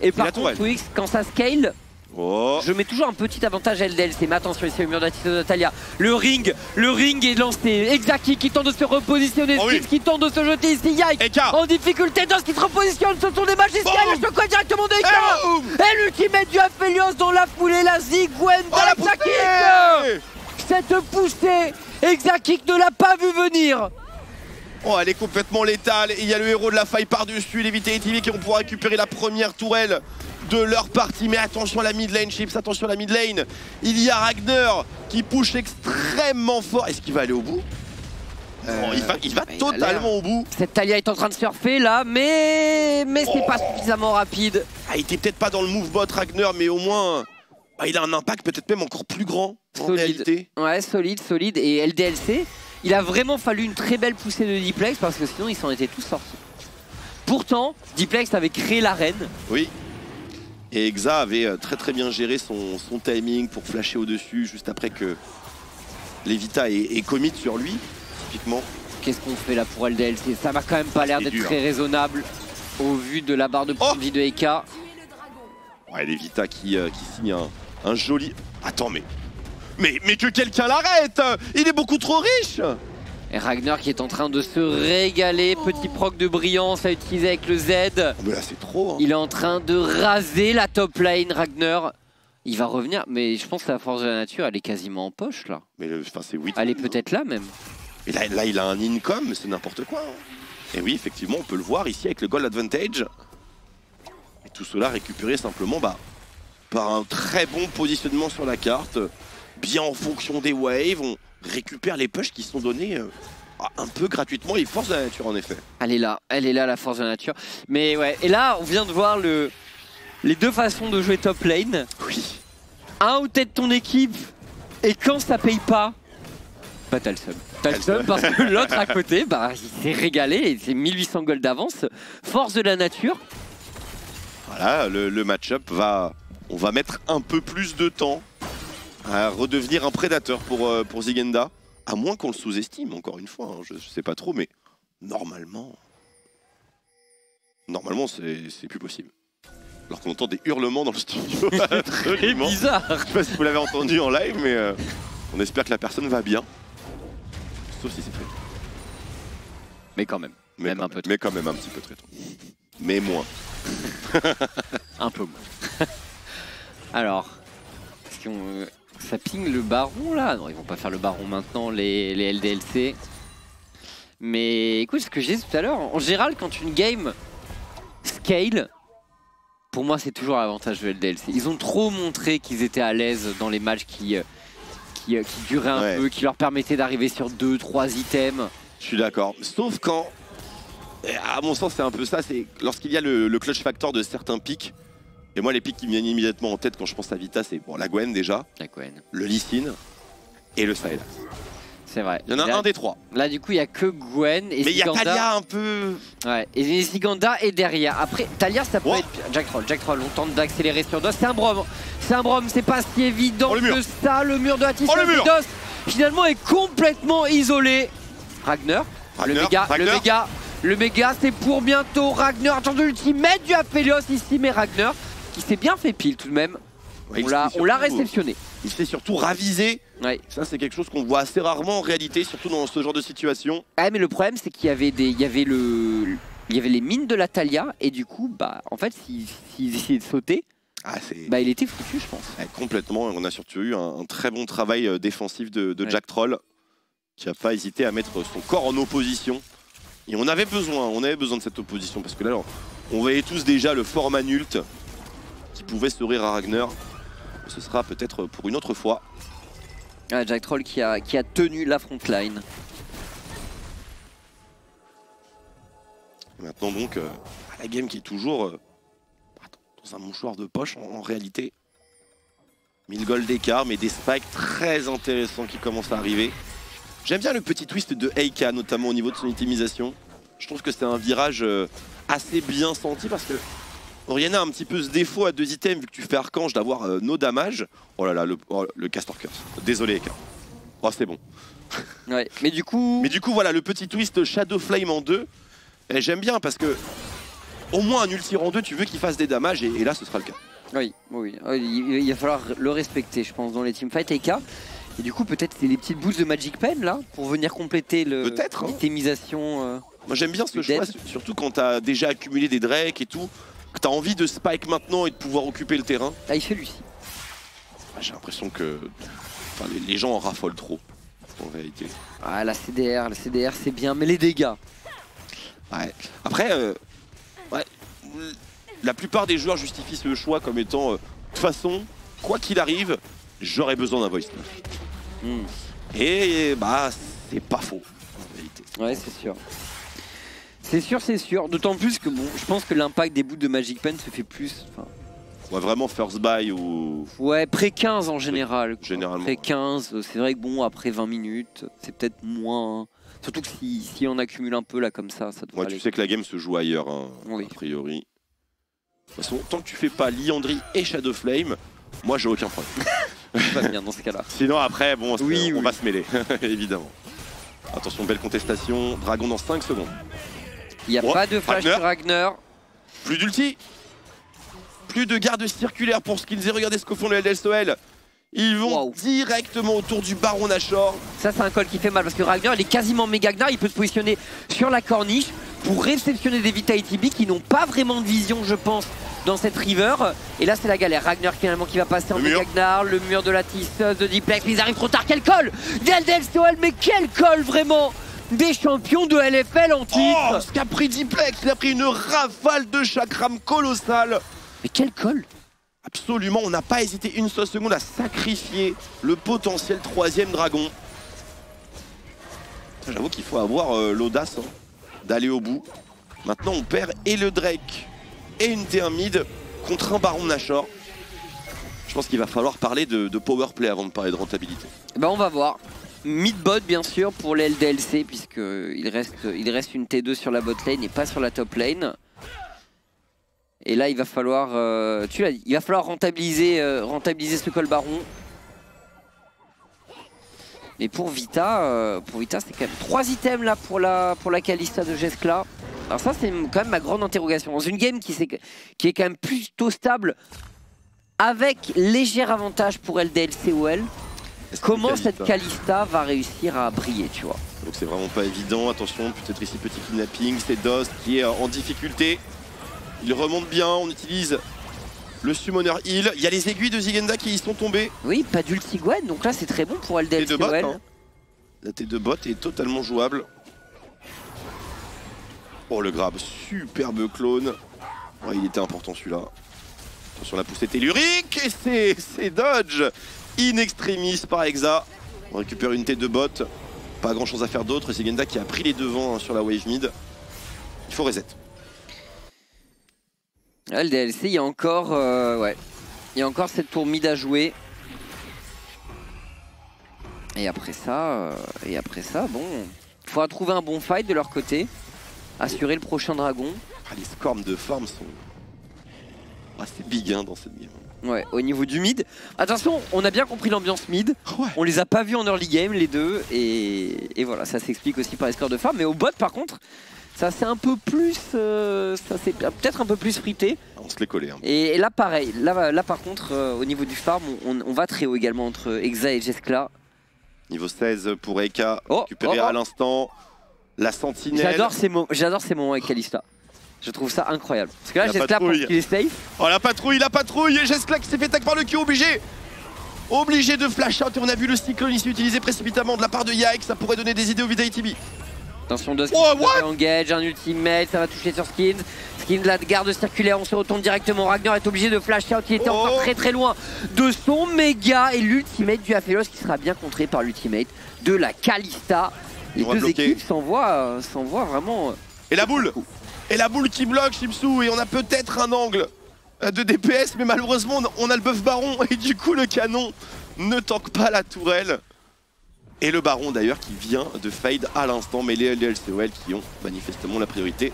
Speaker 4: Et par contre Twix, quand ça scale,
Speaker 5: Oh,
Speaker 4: je mets toujours un petit avantage à LDLC, mais attention ici au mur d'Atito de Natalia. Le ring, le ring est lancé. Exaki qui tente de se repositionner,
Speaker 5: Oh oui.
Speaker 4: Qui tente de se jeter ici, Yike
Speaker 5: Eka
Speaker 4: en difficulté, Dos qui se repositionne, ce sont des magiciens,
Speaker 5: Boum.
Speaker 4: le chocolat directement de
Speaker 5: Et
Speaker 4: Eka
Speaker 5: boum
Speaker 4: Et l'ultimate du Aphelios dans la foulée, la Zigwen
Speaker 5: Oh la
Speaker 4: Cette poussée, Exakik ne l'a pas vu venir
Speaker 5: Oh, elle est complètement létale. Et il y a le héros de la faille par-dessus, les Vitality qui vont pouvoir récupérer la première tourelle de leur partie. Mais attention à la mid lane, Chips, attention à la mid lane. Il y a Ragnar qui push extrêmement fort. Est-ce qu'il va aller au bout? Oh, Il va, il va
Speaker 4: il a
Speaker 5: totalement au bout.
Speaker 4: Cette Talia est en train de surfer là, mais, mais c'est
Speaker 5: Oh.
Speaker 4: pas suffisamment rapide.
Speaker 5: Ah, il était peut-être pas dans le move bot Ragnar, mais au moins, ah, il a un impact peut-être même encore plus grand en
Speaker 4: Solide.
Speaker 5: réalité.
Speaker 4: Ouais, solide, solide. Et LDLC, il a vraiment fallu une très belle poussée de Diplex parce que sinon ils s'en étaient tous sortis. Pourtant, Diplex avait créé l'arène.
Speaker 5: Oui. Et Exa avait euh, très très bien géré son, son timing pour flasher au-dessus juste après que Levita ait, ait commit sur lui, typiquement.
Speaker 4: Qu'est-ce qu'on fait là pour LDLC Ça m'a quand même pas l'air d'être très raisonnable au vu de la barre de
Speaker 5: Oh
Speaker 4: vie de Eka.
Speaker 5: Ouais, les Vita qui, euh, qui signe un, un joli... Attends, mais... Mais, mais que quelqu'un l'arrête Il est beaucoup trop riche
Speaker 4: Et Ragnar qui est en train de se régaler. Petit proc de brillance à utiliser avec le Z.
Speaker 5: Oh, Mais là, c'est trop. hein.
Speaker 4: Il est en train de raser la top lane, Ragnar. Il va revenir, mais je pense que la force de la nature, elle est quasiment en poche là.
Speaker 5: Mais le- enfin, c'est 8.
Speaker 4: Elle est peut-être là même.
Speaker 5: Et là, là, il a un income, mais c'est n'importe quoi. hein. Et oui, effectivement, on peut le voir ici avec le goal advantage. Et tout cela récupéré simplement bah, par un très bon positionnement sur la carte. Bien en fonction des waves, on récupère les pushs qui sont donnés euh, un peu gratuitement et force de la nature en effet.
Speaker 4: Elle est là, elle est là la force de la nature. Mais ouais, et là on vient de voir le... les deux façons de jouer top lane.
Speaker 5: Oui.
Speaker 4: Un ou tête ton équipe, et quand ça paye pas, bah t'as le seum. T'as le seum
Speaker 5: seum.
Speaker 4: parce que l'autre à côté, bah il s'est régalé, et c'est 1800 gold d'avance. Force de la nature.
Speaker 5: Voilà, le, le match-up va... On va mettre un peu plus de temps à redevenir un prédateur pour, euh, pour Zigenda. À moins qu'on le sous-estime, encore une fois. hein, je, je sais pas trop, mais normalement... Normalement, c'est plus possible. Alors qu'on entend des hurlements dans le studio. Absolument.
Speaker 4: bizarre.
Speaker 5: Je sais pas si vous l'avez entendu en live, mais euh, on espère que la personne va bien. Sauf si c'est très tôt.
Speaker 4: Mais quand même,
Speaker 5: Mais,
Speaker 4: Même
Speaker 5: quand
Speaker 4: un peu
Speaker 5: mais quand même un petit peu très tôt. Mais moins.
Speaker 4: un peu moins. Alors, est-ce qu'on, euh, ça ping le baron là Non, ils vont pas faire le baron maintenant, les, les LDLC. Mais écoute, ce que j'ai dit tout à l'heure, en général, quand une game scale, pour moi, c'est toujours l'avantage de LDLC. Ils ont trop montré qu'ils étaient à l'aise dans les matchs qui, euh, qui, euh, qui duraient un
Speaker 5: Ouais.
Speaker 4: peu, qui leur permettaient d'arriver sur 2-3 items.
Speaker 5: Je suis d'accord. Sauf quand, à mon sens, c'est un peu ça, c'est lorsqu'il y a le, le clutch factor de certains pics. Et moi, les pics qui me viennent immédiatement en tête quand je pense à Vita, c'est bon, la Gwen déjà,
Speaker 4: La Gwen.
Speaker 5: le Sin et le Sylas.
Speaker 4: C'est vrai.
Speaker 5: Il y en a
Speaker 4: là,
Speaker 5: un des trois.
Speaker 4: là, du coup, il y a que Gwen et
Speaker 5: Mais il y a. Talia un peu.
Speaker 4: Ouais, et Ziganda est derrière. Après, Talia, ça peut
Speaker 5: Oh.
Speaker 4: être. Jack Troll, Jack Troll, on tente d'accélérer sur DOS. C'est un brom. C'est un brom, c'est pas si évident
Speaker 5: Oh, le mur.
Speaker 4: que ça. Le mur de Atis
Speaker 5: Oh, le mur.
Speaker 4: DOS, finalement, est complètement isolé. Ragnar, le
Speaker 5: Ragnar,
Speaker 4: méga, le méga, le méga, c'est pour bientôt. Ragnar, attends de l'ultimate du Aphelios ici, mais Ragnar, qui s'est bien fait pile tout de même.
Speaker 5: Ouais,
Speaker 4: on l'a réceptionné.
Speaker 5: Il s'est surtout ravisé.
Speaker 4: Ouais.
Speaker 5: Ça, c'est quelque chose qu'on voit assez rarement en réalité, surtout dans ce genre de situation.
Speaker 4: Ah, mais le problème, c'est qu'il y avait des, il y avait le, il y avait les mines de la Talia, et du coup, bah, en fait, s'ils essayaient de sauter,
Speaker 5: Ah,
Speaker 4: bah, il était foutu, je pense.
Speaker 5: Ouais, complètement. On a surtout eu un, un très bon travail euh, défensif de. Jack Troll, qui n'a pas hésité à mettre son corps en opposition. Et on avait besoin, on avait besoin de cette opposition, parce que là, on- on voyait tous déjà le fort Manult qui pouvait sourire à Ragnar. Ce sera peut-être pour une autre fois.
Speaker 4: Ah, Jack Troll qui a, qui a tenu la front line.
Speaker 5: Et maintenant donc, euh, la game qui est toujours euh, dans un mouchoir de poche en, en réalité. 1000 gold d'écart, mais des spikes très intéressants qui commencent à arriver. J'aime bien le petit twist de Eika, notamment au niveau de son itemisation. Je trouve que c'est un virage euh, assez bien senti parce que Oriana a un petit peu ce défaut à deux items vu que tu fais archange d'avoir euh, no damage. Oh là là, le, oh, le caster curse. Désolé Eika. Oh c'est bon.
Speaker 4: Ouais. Mais du coup,
Speaker 5: Mais du coup, voilà, le petit twist Shadow Flame en 2, j'aime bien parce que au moins un ultir en 2, tu veux qu'il fasse des damages et, et là, ce sera le cas.
Speaker 4: oui, oui, oui, il, va falloir le respecter, je pense, dans les teamfights EK. Et du coup, peut-être les petites boosts de Magic Pen là pour venir compléter le
Speaker 5: hein.
Speaker 4: l'itémisation. euh.
Speaker 5: Moi, j'aime bien ce choix, surtout quand t'as déjà accumulé des drakes et tout, que t'as envie de spike maintenant et de pouvoir occuper le terrain.
Speaker 4: Ah, il fait Lucie.
Speaker 5: Bah, J'ai l'impression que enfin, les, gens en raffolent trop, en réalité.
Speaker 4: Ah, la CDR, la CDR c'est bien, mais les dégâts.
Speaker 5: Ouais. Après, euh, ouais, la plupart des joueurs justifient ce choix comme étant, euh, de toute façon, quoi qu'il arrive, j'aurais besoin d'un voice.
Speaker 4: Hmm.
Speaker 5: Et bah, c'est pas faux, en réalité.
Speaker 4: Ouais, c'est sûr. C'est sûr, c'est sûr. D'autant plus que bon, je pense que l'impact des bouts de Magic Pen se fait plus. enfin,
Speaker 5: Ouais, vraiment first buy ou.
Speaker 4: Ouais, près 15 en général. quoi.
Speaker 5: Généralement,
Speaker 4: Près
Speaker 5: ouais.
Speaker 4: 15, euh, c'est vrai que bon, après 20 minutes, c'est peut-être moins. Surtout que si, si on accumule un peu là comme ça, ça devrait
Speaker 5: Ouais, tu sais que la game se joue ailleurs, hein,
Speaker 4: Oui.
Speaker 5: a priori. De toute façon, tant que tu fais pas Liandry et Shadow Flame, moi j'ai aucun problème.
Speaker 4: Passe bien dans ce cas-là.
Speaker 5: Sinon après, bon,
Speaker 4: Oui,
Speaker 5: on
Speaker 4: oui.
Speaker 5: va se mêler, évidemment. Attention, belle contestation. Dragon dans 5 secondes.
Speaker 4: Il n'y a
Speaker 5: Oh,
Speaker 4: pas de flash
Speaker 5: Ragnar.
Speaker 4: sur Ragnar.
Speaker 5: Plus d'ulti Plus de garde circulaire pour Skins et regardez ce que font les LDSOL. Ils vont
Speaker 4: Wow.
Speaker 5: directement autour du Baron Nashor.
Speaker 4: Ça, c'est un call qui fait mal parce que Ragnar, il est quasiment méga Gnar. Il peut se positionner sur la corniche pour réceptionner des Vitality B qui n'ont pas vraiment de vision, je pense, dans cette river. Et là, c'est la galère. Ragnar finalement qui va passer en
Speaker 5: Le
Speaker 4: méga Gnar, le mur de la tisseuse de Diplex. Ils arrivent trop tard. Quel call DLDLCOL, mais quel call vraiment Des champions de LFL en
Speaker 5: Oh,
Speaker 4: titre
Speaker 5: ce qu'a pris Diplex, il a pris une rafale de chakram colossale.
Speaker 4: Mais quel call
Speaker 5: Absolument, on n'a pas hésité une seule seconde à sacrifier le potentiel troisième dragon. J'avoue qu'il faut avoir euh, l'audace hein, d'aller au bout. Maintenant, on perd et le Drake et une T1 mid contre un Baron Nashor. Je pense qu'il va falloir parler de, de power play avant de parler de rentabilité.
Speaker 4: Bah on va voir. Mid-bot bien sûr pour les LDLC puisqu'il reste, il reste une T2 sur la bot lane et pas sur la top lane. Et là il va falloir, euh, tu l'as dit, il va falloir rentabiliser, euh, ce col baron. Mais pour Vita, euh, Vita c'est quand même trois items là pour la, pour la Kalista de Geskla. Alors ça c'est quand même ma grande interrogation. Dans une game qui, s'est- qui est quand même plutôt stable avec léger avantage pour LDLC ou L. Comment cette Kalista va réussir à briller, tu vois
Speaker 5: Donc c'est vraiment pas évident. Attention, peut-être ici petit kidnapping. C'est Dost qui est euh, en difficulté. Il remonte bien. On utilise le summoner heal. Il y a les aiguilles de Zigenda qui y sont tombées.
Speaker 4: Oui, pas d'ulti Gwen, donc là c'est très bon pour
Speaker 5: Et de
Speaker 4: LDLC
Speaker 5: bot.
Speaker 4: ou L.
Speaker 5: hein. La T de bot est totalement jouable. Oh le grab, superbe clone. Ouais, il était important celui-là. Attention la poussée tellurique et c'est dodge in extremis par Exa. On récupère une T de bot. Pas grand chose à faire d'autre. C'est Genda qui a pris les devants hein, sur la wave mid. Il faut reset.
Speaker 4: LDLC, il y a encore, euh, ouais, il y a encore cette tour mid à jouer. Et après ça, euh, et après ça, bon, il faudra trouver un bon fight de leur côté, assurer le prochain dragon.
Speaker 5: Ah, les scorms de farm sont assez big hein, dans cette game.
Speaker 4: Ouais, au niveau du mid. Attention, on a bien compris l'ambiance mid.
Speaker 5: Ouais.
Speaker 4: On les a pas vus en early game les deux et, et voilà, ça s'explique aussi par les scores de farm. Mais au bot par contre, ça c'est un peu plus, euh, ça c'est peut-être un peu plus frité.
Speaker 5: On se les collait. Hein.
Speaker 4: Et là pareil, là, là par contre, euh, au niveau du farm, on, on va très haut également entre Exa et Jeskla.
Speaker 5: Niveau 16 pour Eka,
Speaker 4: Oh,
Speaker 5: récupéré
Speaker 4: oh, oh.
Speaker 5: à l'instant. La sentinelle.
Speaker 4: J'adore ces, mo- j'adore ces moments avec Kalista. Je trouve ça incroyable. Parce que là,
Speaker 5: La
Speaker 4: Jeskla pense qu'il est safe.
Speaker 5: Oh la patrouille, la patrouille Et Jeskla qui s'est fait tag par le Q, obligé Obligé de flash out et on a vu le cyclone ici utilisé précipitamment de la part de Yike, ça pourrait donner des idées au Vitality B.
Speaker 4: Attention de
Speaker 5: Oh, what?
Speaker 4: engage, un ultimate, ça va toucher sur Skins. Skins, la garde circulaire, on se retourne directement. Ragnar est obligé de flash out, il était
Speaker 5: Oh.
Speaker 4: encore très très loin de son méga. Et l'ultimate du Aphelos qui sera bien contré par l'ultimate de la Kalista. Les deux
Speaker 5: bloquer.
Speaker 4: équipes s'envoient euh, vraiment. euh,
Speaker 5: Et la boule Et la boule qui bloque Shimsu et on a peut-être un angle euh, de DPS mais malheureusement on a- le buff baron et du coup le canon ne tanque pas la tourelle. Et le baron d'ailleurs qui vient de fade à l'instant mais les LDLCOL qui ont manifestement la priorité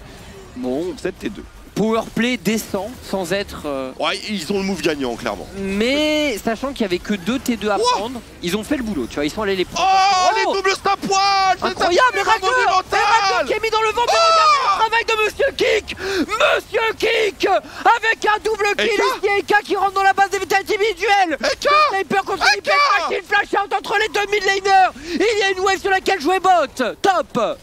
Speaker 4: Bon,
Speaker 5: pour cette T2.
Speaker 4: Powerplay descend sans être. euh,
Speaker 5: Ouais ils ont le move gagnant clairement.
Speaker 4: Mais sachant qu'il y avait que deux T2 à prendre, ils ont fait le boulot, tu vois, ils sont allés les prendre.
Speaker 5: Oh, les doubles stopwatch
Speaker 4: Incroyable, mais Ragnar
Speaker 5: monumental
Speaker 4: Et Ragnar qui est mis dans le vent, mais regardez le travail de Monsieur Kick Monsieur Kick Avec un double kill
Speaker 5: Eka
Speaker 4: ici, Eka qui rentre dans la base des duel
Speaker 5: Eka
Speaker 4: Sniper contre
Speaker 5: Eka
Speaker 4: machine flash out entre les deux mid laners Il y a une wave sur laquelle jouer bot Top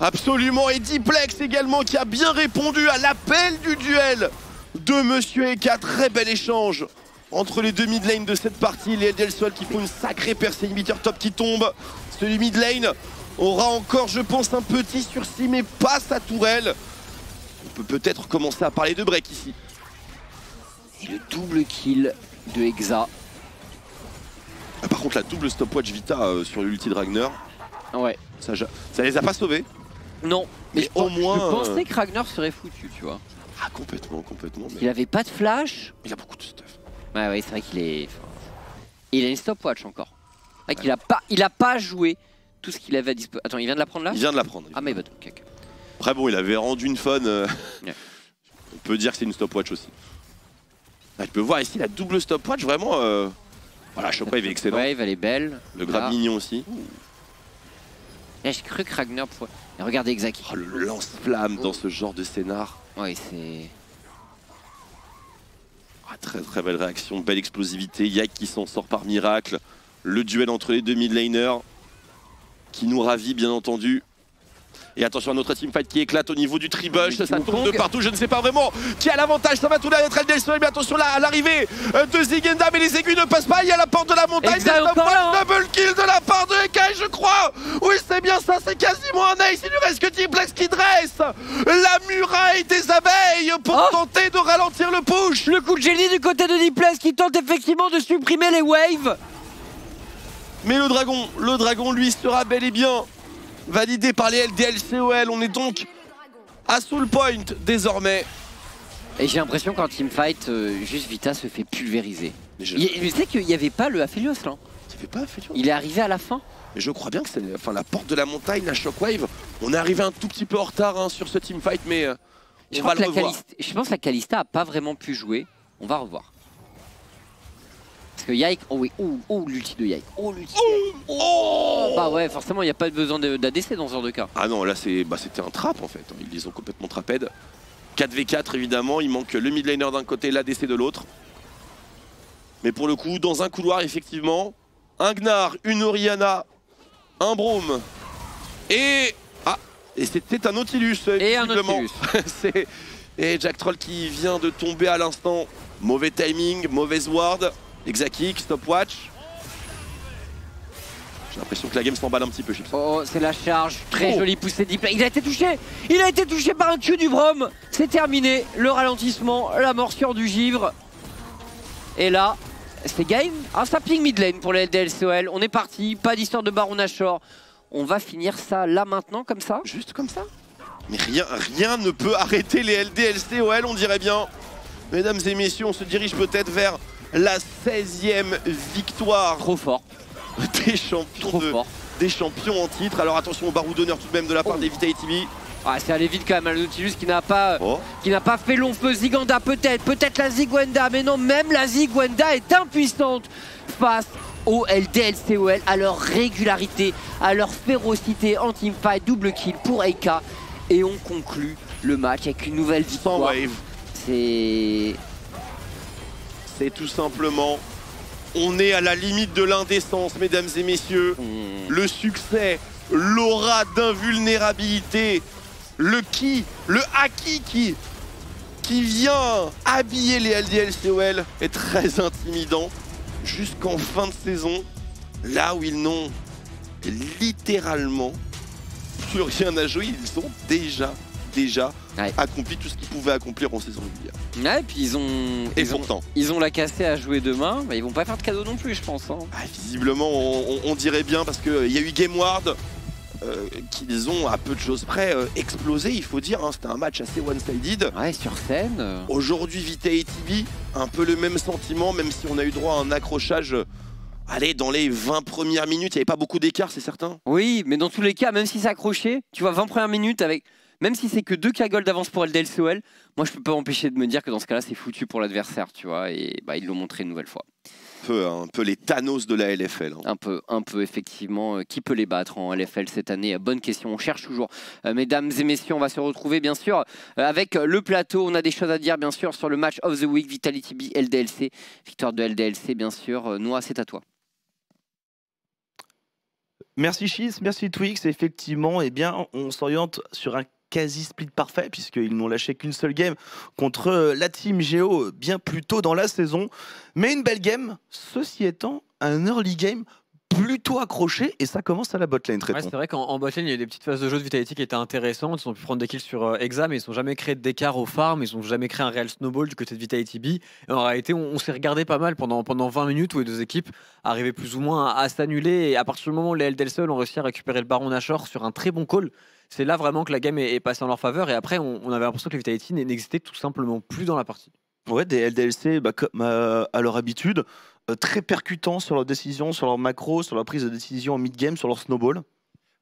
Speaker 5: Absolument, et Diplex également qui a bien répondu à l'appel du duel de Monsieur Eka. Très bel échange entre les deux mid lane de cette partie. Les LDL Sol qui font une sacrée percée, inhibiteur top qui tombe. Celui mid lane aura encore, je pense, un petit sursis, mais pas sa tourelle. On peut peut-être commencer à parler de break ici.
Speaker 4: Et le double kill de Exa.
Speaker 5: Ah, Par contre, la double stopwatch Vita euh, sur l'ulti de Ragnar,
Speaker 4: Ouais.
Speaker 5: ça les a pas sauvés.
Speaker 4: Non, mais,
Speaker 5: Mais
Speaker 4: je,
Speaker 5: au
Speaker 4: pense-
Speaker 5: moins,
Speaker 4: je pensais
Speaker 5: euh,
Speaker 4: que Ragnar serait foutu, tu vois.
Speaker 5: Ah, complètement, complètement. Mais
Speaker 4: Il avait pas de flash.
Speaker 5: il a beaucoup de stuff.
Speaker 4: Ouais, ouais, c'est vrai qu'il est. Il a une stopwatch encore. C'est vrai qu'il a pas, il a pas joué tout ce qu'il avait à disposition. Attends, il vient de la prendre là?
Speaker 5: Il vient de la prendre.
Speaker 4: Ah, mais bah, ok, ok.
Speaker 5: Après bon, il avait rendu une fun. euh,
Speaker 4: Ouais.
Speaker 5: On peut dire que c'est une stopwatch aussi. Ah, tu peux voir ici la double stopwatch, vraiment. euh, Voilà, Shockwave est excellent.
Speaker 4: Wave, elle est belle.
Speaker 5: Le grab
Speaker 4: Là,
Speaker 5: mignon aussi.
Speaker 4: là, j'ai cru que Ragnar pourrait. Et regardez Exaki.
Speaker 5: Oh, le lance-flamme dans ce genre de scénar.
Speaker 4: Ouais, c'est.
Speaker 5: Très très belle réaction, belle explosivité. Yak qui s'en sort par miracle. Le duel entre les deux mid laners qui nous ravit bien entendu. Et attention à notre teamfight qui éclate au niveau du tribush, ça tourne de partout, je ne sais pas vraiment qui a l'avantage, ça va tout être LDLC, mais attention là à l'arrivée de Zigenda, mais les aiguilles ne passent pas, il y a la porte de la montagne, c'est un hein. double kill de la part de Ekai je crois. Oui c'est bien ça, c'est quasiment un ace, il ne reste que Diplex qui dresse la muraille des abeilles pour oh. tenter de ralentir le push.
Speaker 4: Le coup de génie du côté de Diplex qui tente effectivement de supprimer les waves.
Speaker 5: Mais le dragon, le dragon lui sera bel et bien validé par les LDLCOL. On est donc à Soul Point désormais.
Speaker 4: Et j'ai l'impression qu'en teamfight, euh, juste Vita se fait pulvériser. Mais je... sais qu'il n'y avait pas le Aphelios là.
Speaker 5: Il, pas Aphelios.
Speaker 4: il est arrivé à la fin?
Speaker 5: Mais je crois bien que c'est enfin, la porte de la montagne, la Shockwave. On est arrivé un tout petit peu en retard hein, sur ce teamfight, mais euh, on je va le revoir.
Speaker 4: Je pense que la Kalista a pas vraiment pu jouer. On va revoir. Parce que Yike, oh oui, oh, oh l'ulti de Yike, oh l'ulti oh, Bah ouais, forcément, il n'y a pas besoin d'ADC dans ce genre de cas.
Speaker 5: Ah non, là bah, c'était un trap en fait, ils les ont complètement trapèdes. 4v4 évidemment, il manque le mid laner d'un côté, l'ADC de l'autre. Mais pour le coup, dans un couloir effectivement, un Gnar, une Oriana, un Brome et... Ah, et c'était un Nautilus
Speaker 4: Et un Nautilus
Speaker 5: Et Jack Troll qui vient de tomber à l'instant. Mauvais timing, mauvaise ward. Exakick, stopwatch. J'ai l'impression que la game s'emballe un petit peu, Chips.
Speaker 4: Oh, c'est la charge. Très oh. jolie poussée deep. Il a été touché Il a été touché par un Q du Brom. C'est terminé. Le ralentissement, la morsure du givre. Et là, c'est game. Un sapping mid lane pour les LDLCOL. On est parti. Pas d'histoire de Baron Nashor. On va finir ça là maintenant, comme ça
Speaker 5: Juste comme ça Mais rien, rien ne peut arrêter les LDLCOL, on dirait bien. Mesdames et messieurs, on se dirige peut-être vers la 16e victoire.
Speaker 4: Trop fort.
Speaker 5: Des champions, des champions en titre. Alors attention au barou d'honneur tout de même de la part oh. des TV.
Speaker 4: Ah, c'est allé vite quand même, Nautilus qui n'a pas, oh. qui n'a pas fait long feu. Ziganda peut-être, peut-être la Zigwenda, mais non, même la Zigwenda est impuissante face au LDLCOL, à leur régularité, à leur férocité en teamfight, double kill pour Eika. Et on conclut le match avec une nouvelle victoire. C'est
Speaker 5: c'est tout simplement on est à la limite de l'indécence, mesdames et messieurs. Hmm. Le succès, l'aura d'invulnérabilité, le qui, le haki qui, qui vient habiller les LDLCOL est très intimidant jusqu'en fin de saison, là où ils n'ont littéralement plus rien à jouer, ils ont déjà déjà accompli tout ce qu'ils pouvaient accomplir en saison régulière.
Speaker 4: Ouais, et puis ils ont.
Speaker 5: Et
Speaker 4: ils
Speaker 5: pourtant.
Speaker 4: Ont, ils ont la cassée à jouer demain, mais ils vont pas faire de cadeau non plus, je pense. Hein.
Speaker 5: Ah, visiblement, on, dirait bien parce qu'il y a eu Game Ward. Euh, qu'ils ont à peu de choses près euh, explosé, il faut dire. Hein. C'était un match assez one-sided.
Speaker 4: Ouais, sur scène.
Speaker 5: Aujourd'hui, Vita et Tibi, un peu le même sentiment, même si on a eu droit à un accrochage Allez, dans les 20 premières minutes, il n'y avait pas beaucoup d'écart, c'est certain.
Speaker 4: Oui, mais dans tous les cas, même si ça accroché, tu vois, 20 premières minutes avec même si c'est que 2 K d'avance pour LDLCOL, moi je peux pas m'empêcher de me dire que dans ce cas-là c'est foutu pour l'adversaire, tu vois, et bah, ils l'ont montré une nouvelle fois.
Speaker 5: Un peu, un peu les Thanos de la LFL. Hein.
Speaker 4: Un peu, un peu effectivement. Euh, qui peut les battre en LFL cette année Bonne question, on cherche toujours. Euh, mesdames et messieurs, on va se retrouver bien sûr euh, avec le plateau. On a des choses à dire bien sûr sur le match of the week, Vitality B, LDLC. Victoire de LDLC bien sûr. Noah, c'est à toi.
Speaker 3: Merci Chiz, merci Twix. Effectivement, eh bien, on s'oriente sur un quasi split parfait puisqu'ils n'ont lâché qu'une seule game contre euh, la team Géo bien plus tôt dans la saison. Mais une belle game, ceci étant un early game plutôt accroché et ça commence à la botlane très
Speaker 1: ouais, C'est vrai qu'en botlane, il y a eu des petites phases de jeu de Vitality qui étaient intéressantes. Ils ont pu prendre des kills sur euh, Exa, mais ils n'ont jamais créé d'écart au farm. Ils n'ont jamais créé un réel snowball du côté de Vitality B. En réalité, on, s'est regardé pas mal pendant, pendant 20 minutes où les deux équipes arrivaient plus ou moins à, s'annuler. Et à partir du moment où les LDLC ont réussi à récupérer le baron Nashor sur un très bon call, c'est là vraiment que la game est, passée en leur faveur. Et après, on, avait l'impression que les Vitality n'existaient tout simplement plus dans la partie.
Speaker 3: Ouais, des LDLC bah, comme euh, à leur habitude. Euh, très percutants sur leurs décisions, sur leur macro, sur leur prise de décision en mid-game, sur leur snowball.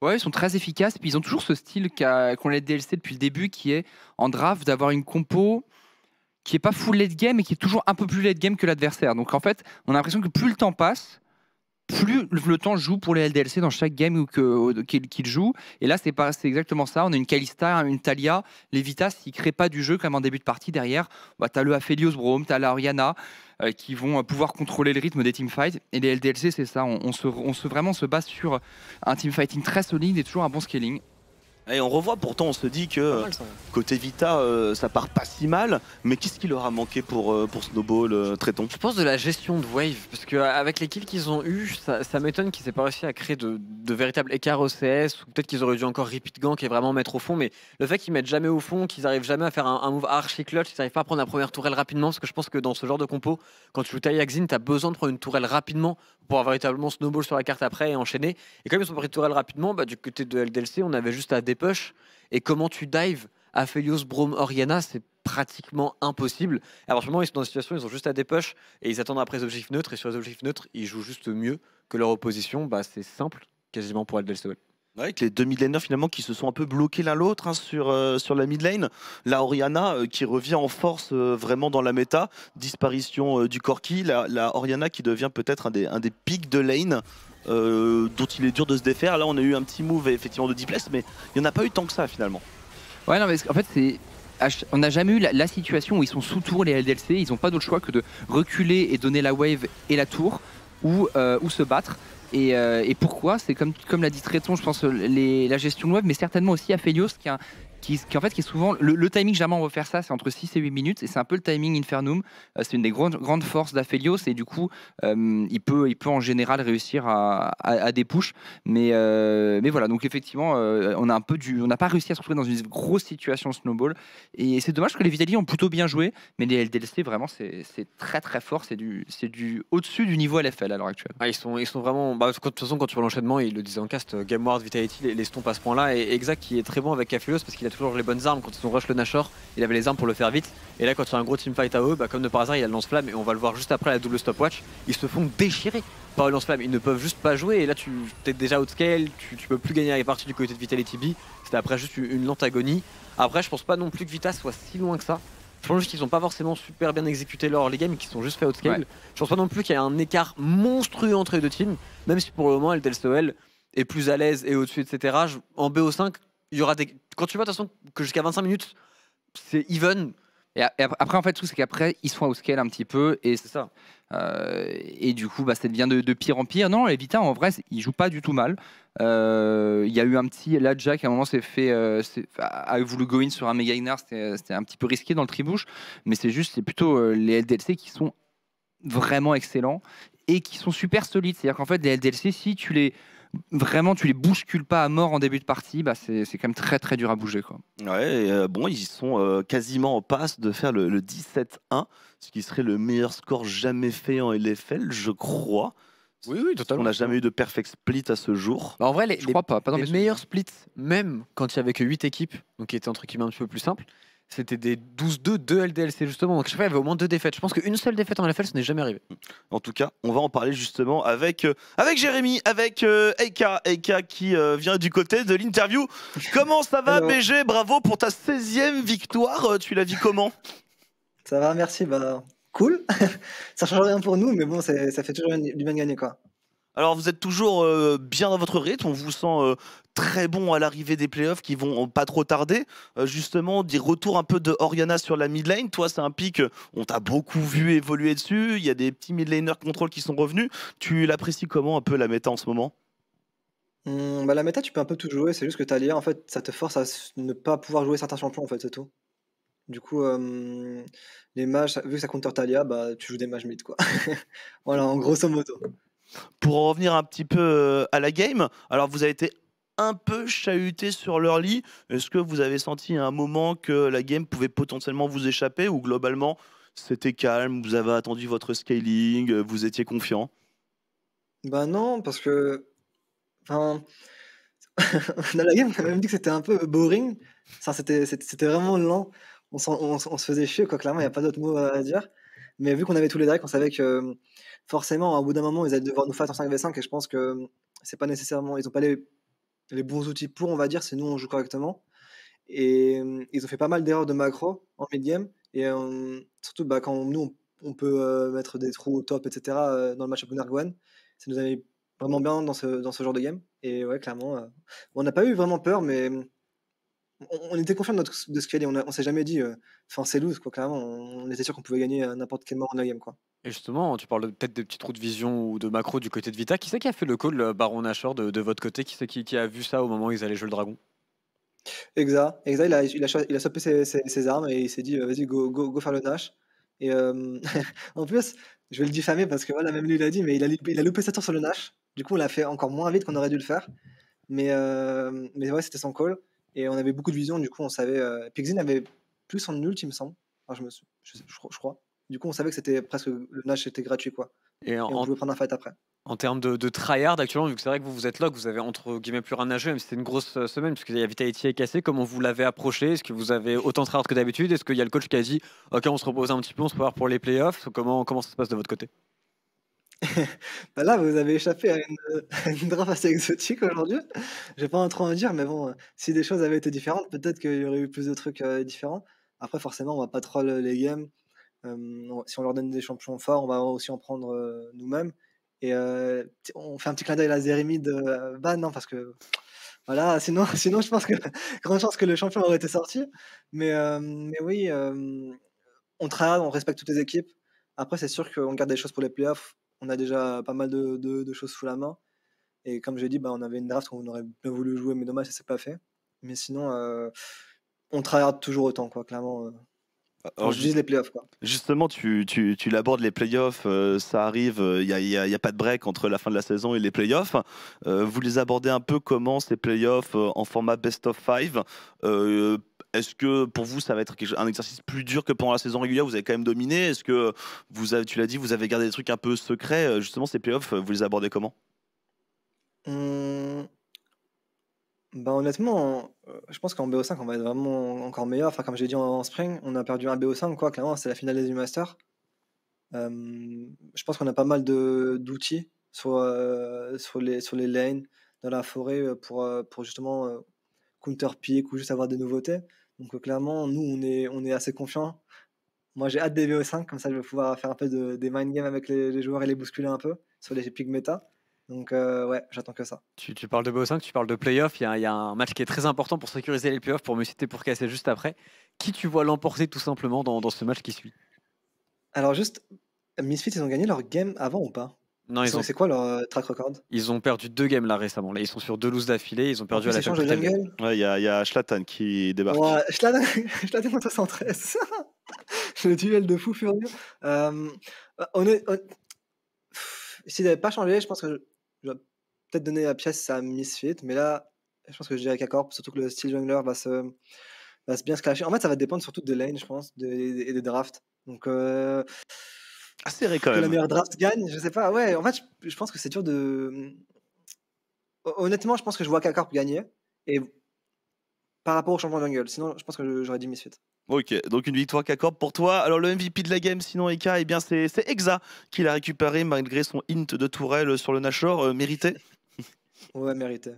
Speaker 6: Ouais, ils sont très efficaces. Puis ils ont toujours ce style qu'on a DLC depuis le début, qui est en draft d'avoir une compo qui est pas full late game et qui est toujours un peu plus late game que l'adversaire. Donc en fait, on a l'impression que plus le temps passe, plus le temps joue pour les LDLC dans chaque game qu'ils jouent. Et là, c'est exactement ça. On a une Kalista, une Talia. Les Vitas, ils créent pas du jeu comme en début de partie. Derrière, bah, tu le Aphelios Brome, tu as la Oriana euh, qui vont pouvoir contrôler le rythme des teamfights. Et les LDLC, c'est ça. On, se, vraiment se base sur un teamfighting très solide et toujours un bon scaling.
Speaker 3: Et on revoit pourtant, on se dit que côté Vita, euh, ça part pas si mal. Mais qu'est-ce qui leur a manqué pour, euh, pour Snowball, euh, Tréton?
Speaker 2: Je pense de la gestion de wave. Parce qu'avec les kills qu'ils ont eu, ça, m'étonne qu'ils aient pas réussi à créer de, véritables écarts au CS. Ou peut-être qu'ils auraient dû encore repeat gank et vraiment mettre au fond. Mais le fait qu'ils mettent jamais au fond, qu'ils arrivent jamais à faire un, move archi clutch, qu'ils n'arrivent pas à prendre la première tourelle rapidement. Parce que je pense que dans ce genre de compo, quand tu joues Tayaxin, tu as besoin de prendre une tourelle rapidement pour avoir véritablement Snowball sur la carte après et enchaîner. Et comme ils sont pris tourelle rapidement, bah, du côté de LDLC, on avait juste à dépush. Et comment tu dives Aphelios, Brome, Oriana, c'est pratiquement impossible. Alors, moment, ils sont dans une situation, ils ont juste à dépush et ils attendent après les objectifs neutres. Et sur les objectifs neutres, ils jouent juste mieux que leur opposition. Bah, c'est simple, quasiment pour LDLC.
Speaker 3: Avec les deux midlaners finalement qui se sont un peu bloqués l'un l'autre hein, sur, euh, sur la mid lane. La Oriana euh, qui revient en force euh, vraiment dans la méta. Disparition du Corki. La, Oriana qui devient peut-être un des, un des pics de lane. dont il est dur de se défaire. Là, on a eu un petit move effectivement de Diplex, mais il n'y en a pas eu tant que ça finalement.
Speaker 6: Ouais, non, mais en fait, c'est. On n'a jamais eu la, situation où ils sont sous tour les LDLC, ils n'ont pas d'autre choix que de reculer et donner la wave et la tour ou, ou se battre. Euh, et, pourquoi? C'est comme, l'a dit Tréton, je pense, la gestion de web, mais certainement aussi Aphelios qui a qui, en fait qui est souvent le, timing jamais on va faire ça c'est entre 6 et 8 minutes et c'est un peu le timing Infernum. Euh, c'est une des grandes, grandes forces d'Aphelios et du coup euh, il, peut, il peut en général réussir à, à, des pushs. Mais, euh, mais voilà donc effectivement on a un peu du on n'a pas réussi à se retrouver dans une grosse situation snowball. Et c'est dommage que les Vitali ont plutôt bien joué mais les LDLC vraiment c'est très très fort. C'est du, du au-dessus du niveau LFL à l'heure actuelle.
Speaker 2: Ah, ils, sont, ils sont vraiment bah, de toute façon quand tu vois l'enchaînement il le disait en cast Game Vitality les, les à ce point là et Exact qui est très bon avec Aphelios parce qu'il a toujours les bonnes armes. Quand ils ont rush le Nashor, il avait les armes pour le faire vite. Et là, quand il y a un gros teamfight à eux, bah, comme de par hasard, il y a le lance-flamme et on va le voir juste après la double stopwatch. Ils se font déchirer par le lance-flamme. Ils ne peuvent juste pas jouer. Et là, tu es déjà outscale, tu, tu peux plus gagner les parties du côté de Vitality B. C'était après juste une lente agonie. Après, je pense pas non plus que Vita soit si loin que ça. Je pense juste qu'ils ont pas forcément super bien exécuté leur les games et qu'ils sont juste fait outscale. Je pense pas non plus qu'il y ait un écart monstrueux entre les deux teams, même si pour le moment, LDLCOL est plus à l'aise et au-dessus, etc. En BO5, il y aura des. Quand tu vois de toute façon que jusqu'à 25 minutes, c'est even.
Speaker 6: Et après, en fait, tout c'est qu'après, ils sont au scale un petit peu et c'est ça. Euh, et du coup, bah, ça devient de, pire en pire. Non, les Vita, en vrai, ils jouent pas du tout mal. Euh, il y a eu un petit. Là, Jack, à un moment, s'est fait. Euh, a voulu go in sur un méga ignare. C'était un petit peu risqué dans le tribouche. Mais c'est juste, c'est plutôt les LDLC qui sont vraiment excellents et qui sont super solides. C'est-à-dire qu'en fait, les LDLC, si tu les vraiment tu les bouscules pas à mort en début de partie, bah c'est quand même très très dur à bouger. Quoi.
Speaker 3: Ouais, euh, bon, ils sont euh, quasiment en passe de faire le, 17-1, ce qui serait le meilleur score jamais fait en LFL, je crois.
Speaker 2: Oui, oui, totalement.
Speaker 3: On n'a jamais eu de perfect split à ce jour.
Speaker 2: Bah, en vrai, les, je crois pas, pas dans les meilleurs splits, même quand il y avait que 8 équipes, donc qui était entre guillemets un petit peu plus simple, c'était des 12-2, 2 LDLC justement. Donc je sais pas, il y avait au moins deux défaites. Je pense qu'une seule défaite en LFL, ce n'est jamais arrivé.
Speaker 3: En tout cas, on va en parler justement avec, euh, avec Jérémy, avec euh, Eika. Eika qui euh, vient du côté de l'interview. Comment ça va, BG Bravo pour ta 16e victoire. Tu la vis comment?
Speaker 7: Ça va, merci. Bah, cool. ça change rien pour nous, mais bon, ça fait toujours du bien gagner quoi.
Speaker 3: Alors vous êtes toujours euh, bien dans votre rythme, on vous sent euh, très bon à l'arrivée des playoffs qui vont pas trop tarder. Euh, justement, des retours un peu de Oriana sur la mid lane. Toi, c'est un pic, on t'a beaucoup vu évoluer dessus. Il y a des petits mid laners contrôle qui sont revenus. Tu l'apprécies comment un peu la méta en ce moment?
Speaker 7: Mmh, bah, La méta, tu peux un peu tout jouer. C'est juste que Talia, en fait, ça te force à ne pas pouvoir jouer certains champions, en fait, c'est tout. Du coup, les mages, vu que ça counter Talia, bah, tu joues des mages mid, quoi. voilà, en grosso modo.
Speaker 3: Pour en revenir un petit peu euh, à la game, alors vous avez été un peu chahuté sur leur lit. Est-ce que vous avez senti à un moment que la game pouvait potentiellement vous échapper ou globalement c'était calme, vous avez attendu votre scaling, vous étiez confiant?
Speaker 7: Bah non, parce que. Enfin. dans la game, on a même dit que c'était un peu boring. C'était vraiment lent. On, on, se faisait chier, quoi. Clairement, il n'y a pas d'autre mot à dire. Mais vu qu'on avait tous les drakes, on savait que forcément, au bout d'un moment, ils allaient devoir nous faire en 5v5 et je pense que c'est pas nécessairement. Ils n'ont pas les, les, bons outils pour, on va dire, si nous on joue correctement. Et ils ont fait pas mal d'erreurs de macro en mid-game. Et surtout, bah, quand nous on, peut euh, mettre des trous au top, etc., euh, dans le match up Nargwan, ça nous avait vraiment bien dans ce, dans ce genre de game. Et ouais, clairement, euh, on n'a pas eu vraiment peur, mais on, on était confiant de, notre, de ce qu'il y On, on s'est jamais dit, euh, enfin, c'est loose, quoi. Clairement, on, on était sûr qu'on pouvait gagner à n'importe quel de la game, quoi.
Speaker 2: Et justement, tu parles peut-être de petites trous de vision ou de macro du côté de Vita. Qui c'est qui a fait le call, le Baron Nashor, de, de votre côté? Qui c'est qui, qui a vu ça au moment où ils allaient jouer le dragon?
Speaker 7: Exa, Exa il a, il a, cho- il a stoppé ses, ses- ses armes et il s'est dit, euh, vas-y, go, go, go faire le Nash. Et euh, en plus, je vais le diffamer parce que voilà, même lui il a dit, mais il a, loupé- il a loupé sa tour sur le Nash. Du coup, on l'a fait encore moins vite qu'on aurait dû le faire. Mais, euh, mais ouais, c'était son call. Et on avait beaucoup de vision, du coup, on savait. Euh, Pixin avait plus en ult, il me semble. Enfin, je, me, je, crois- je crois. Du coup, on savait que c'était presque le Nash était gratuit, quoi.
Speaker 2: Et
Speaker 7: Et on
Speaker 2: en,
Speaker 7: pouvait prendre un fight après.
Speaker 2: en termes de, de tryhard actuellement, vu que c'est vrai que vous, vous êtes là, que vous avez entre guillemets plus rien à jouer, même si c'était une grosse euh, semaine, puisque y a Vitality est cassé, comment vous l'avez approché? Est-ce que vous avez autant tryhard que d'habitude? Est-ce qu'il y a le coach qui a dit Ok, on se repose un petit peu, on se prépare pour les playoffs? Comment, comment ça se passe de votre côté?
Speaker 7: Bah là, vous avez échappé à une, draft assez exotique aujourd'hui. J'ai pas trop à dire, mais bon, euh, si des choses avaient été différentes, peut-être qu'il y aurait eu plus de trucs euh, différents. Après, forcément, on va pas troll les games. On- si on leur donne des champions forts, on va aussi en prendre euh, nous-mêmes. Et on fait un petit clin d'œil à la Zeremi de euh, non, parce que voilà, sinon, sinon je pense que grande chance que le champion aurait été sorti. Mais, mais oui, on travaille, on respecte toutes les équipes. Après, c'est sûr qu'on garde des choses pour les playoffs. On a déjà pas mal de, choses sous la main. Et comme j'ai dit, bah, on avait une draft où on aurait bien voulu jouer, mais dommage, ça s'est pas fait. Mais sinon, euh, on travaille toujours autant, quoi, clairement. Euh.
Speaker 3: Alors,
Speaker 7: je vise les playoffs, quoi.
Speaker 3: Justement, tu, tu, tu l'abordes les playoffs, euh, ça arrive, il n'y a, y a- y a pas de break entre la fin de la saison et les playoffs. Euh, vous les abordez un peu comment ces playoffs euh, en format best of five? Euh, Est-ce que pour vous, ça va être un exercice plus dur que pendant la saison régulière? Vous avez quand même dominé. Est-ce que vous avez, tu l'as dit, vous avez gardé des trucs un peu secrets? Euh, Justement, ces playoffs, euh, vous les abordez comment?
Speaker 7: Hum, bah, honnêtement, euh, je pense qu'en BO5, on va être vraiment encore meilleur. Enfin, comme j'ai dit en, spring, on a perdu un BO5, quoi. Clairement, c'est la finale des Masters. Euh, je pense qu'on a pas mal d'outils sur, euh, sur, les, sur les lanes, dans la forêt, pour, pour justement euh, counter pick ou juste avoir des nouveautés. Donc, clairement, nous, on est, on est assez confiants. Moi, j'ai hâte des BO5, comme ça, je vais pouvoir faire un peu de, des mind games avec les, les joueurs et les bousculer un peu sur les pics méta. Donc, euh, ouais, j'attends que ça.
Speaker 2: tu, tu parles de BO5, tu parles de playoffs. Il y, a- il y a un match qui est très important pour sécuriser les playoffs, pour me citer pour casser juste après. Qui tu vois l'emporter tout simplement dans, dans ce match qui suit?
Speaker 7: Alors juste, Misfits, ils ont gagné leur game avant ou pas?
Speaker 2: Non, ils ont,
Speaker 7: C'est quoi leur euh, track record?
Speaker 2: Ils ont perdu deux games là récemment. Là, ils sont sur deux loses d'affilée. Ils ont perdu à la
Speaker 7: jungle
Speaker 3: Ouais, Il y a, il y a Schlatan qui débarque.
Speaker 7: Ouais, donne en 73. Le duel de fou furieux. Euh, on est, on- S'ils n'avaient pas changé, je pense que je- j'aurais peut-être donné la pièce à Misfit, mais là, je pense que je dirais qu'Accorp, surtout que le style jungler va se, va se bien se clasher. En fait, ça va dépendre surtout des lanes, je pense, de- et des drafts. Donc, euh,
Speaker 3: Ah, serré quand
Speaker 7: que la
Speaker 3: même.
Speaker 7: meilleure draft gagne, je sais pas. Ouais, en fait, je, je pense que c'est dur de. Hon- Honnêtement, je pense que je vois Kakarp gagner. Et par rapport au champion jungle, sinon, je pense que j'aurais dit Misfit.
Speaker 3: Ok, donc une victoire qu'accorde pour toi. Alors le MVP de la game, sinon Eka, eh bien c'est Exa qui l'a récupéré malgré son int de tourelle sur le Nashor. Euh, mérité
Speaker 7: Ouais, mérité.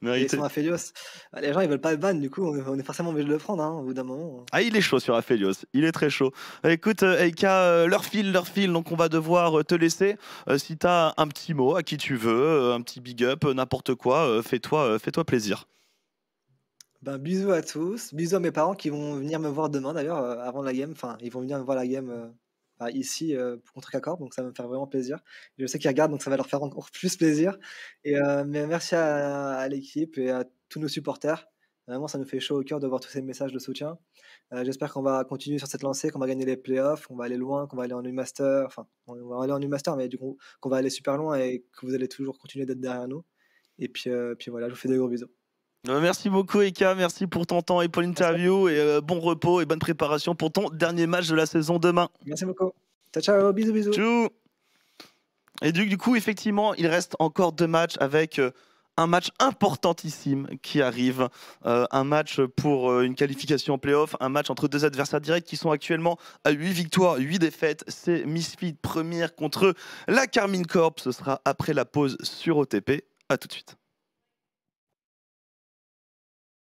Speaker 3: Mérité.
Speaker 7: Aphelios. Ah, Les gens, ils veulent pas le ban, du coup, on est, forcément obligé de le prendre, hein, au bout d'un moment.
Speaker 3: Ah, il est chaud sur Aphelios, il est très chaud. Euh, Écoute, euh, Eka, euh, leur file, leur file, donc on va devoir euh, te laisser. Euh, si tu as un petit mot à qui tu veux, euh, un petit big up, euh, n'importe quoi, euh, fais-toi euh, fais-toi plaisir.
Speaker 7: Ben, bisous à tous. Bisous à mes parents qui vont venir me voir demain, d'ailleurs, euh, avant la game. Enfin, ils vont venir me voir la game euh, bah, ici euh, contre Kakorp, donc ça va me faire vraiment plaisir. Je sais qu'ils regardent, donc ça va leur faire encore plus plaisir. Et euh, mais merci à, l'équipe et à tous nos supporters. Vraiment, ça nous fait chaud au cœur de voir tous ces messages de soutien. J'espère qu'on va continuer sur cette lancée, qu'on va gagner les playoffs, qu'on va aller loin, qu'on va aller en U-Master. Enfin, on va aller en U-Master, mais du coup, qu'on va aller super loin et que vous allez toujours continuer d'être derrière nous. Et puis, puis voilà, je vous fais des gros bisous.
Speaker 3: Euh, merci beaucoup Eka, merci pour ton temps et pour l'interview et euh, bon repos et bonne préparation pour ton dernier match de la saison demain.
Speaker 7: Merci beaucoup. Ciao, ciao, bisous, bisous.
Speaker 3: Tchou Et du, du coup, effectivement, il reste encore deux matchs avec euh, un match importantissime qui arrive. Euh, un match pour euh, une qualification en playoff, un match entre deux adversaires directs qui sont actuellement à 8 victoires, 8 défaites. C'est Misfit première contre la Carmine Corp. Ce sera après la pause sur OTP. A tout de suite.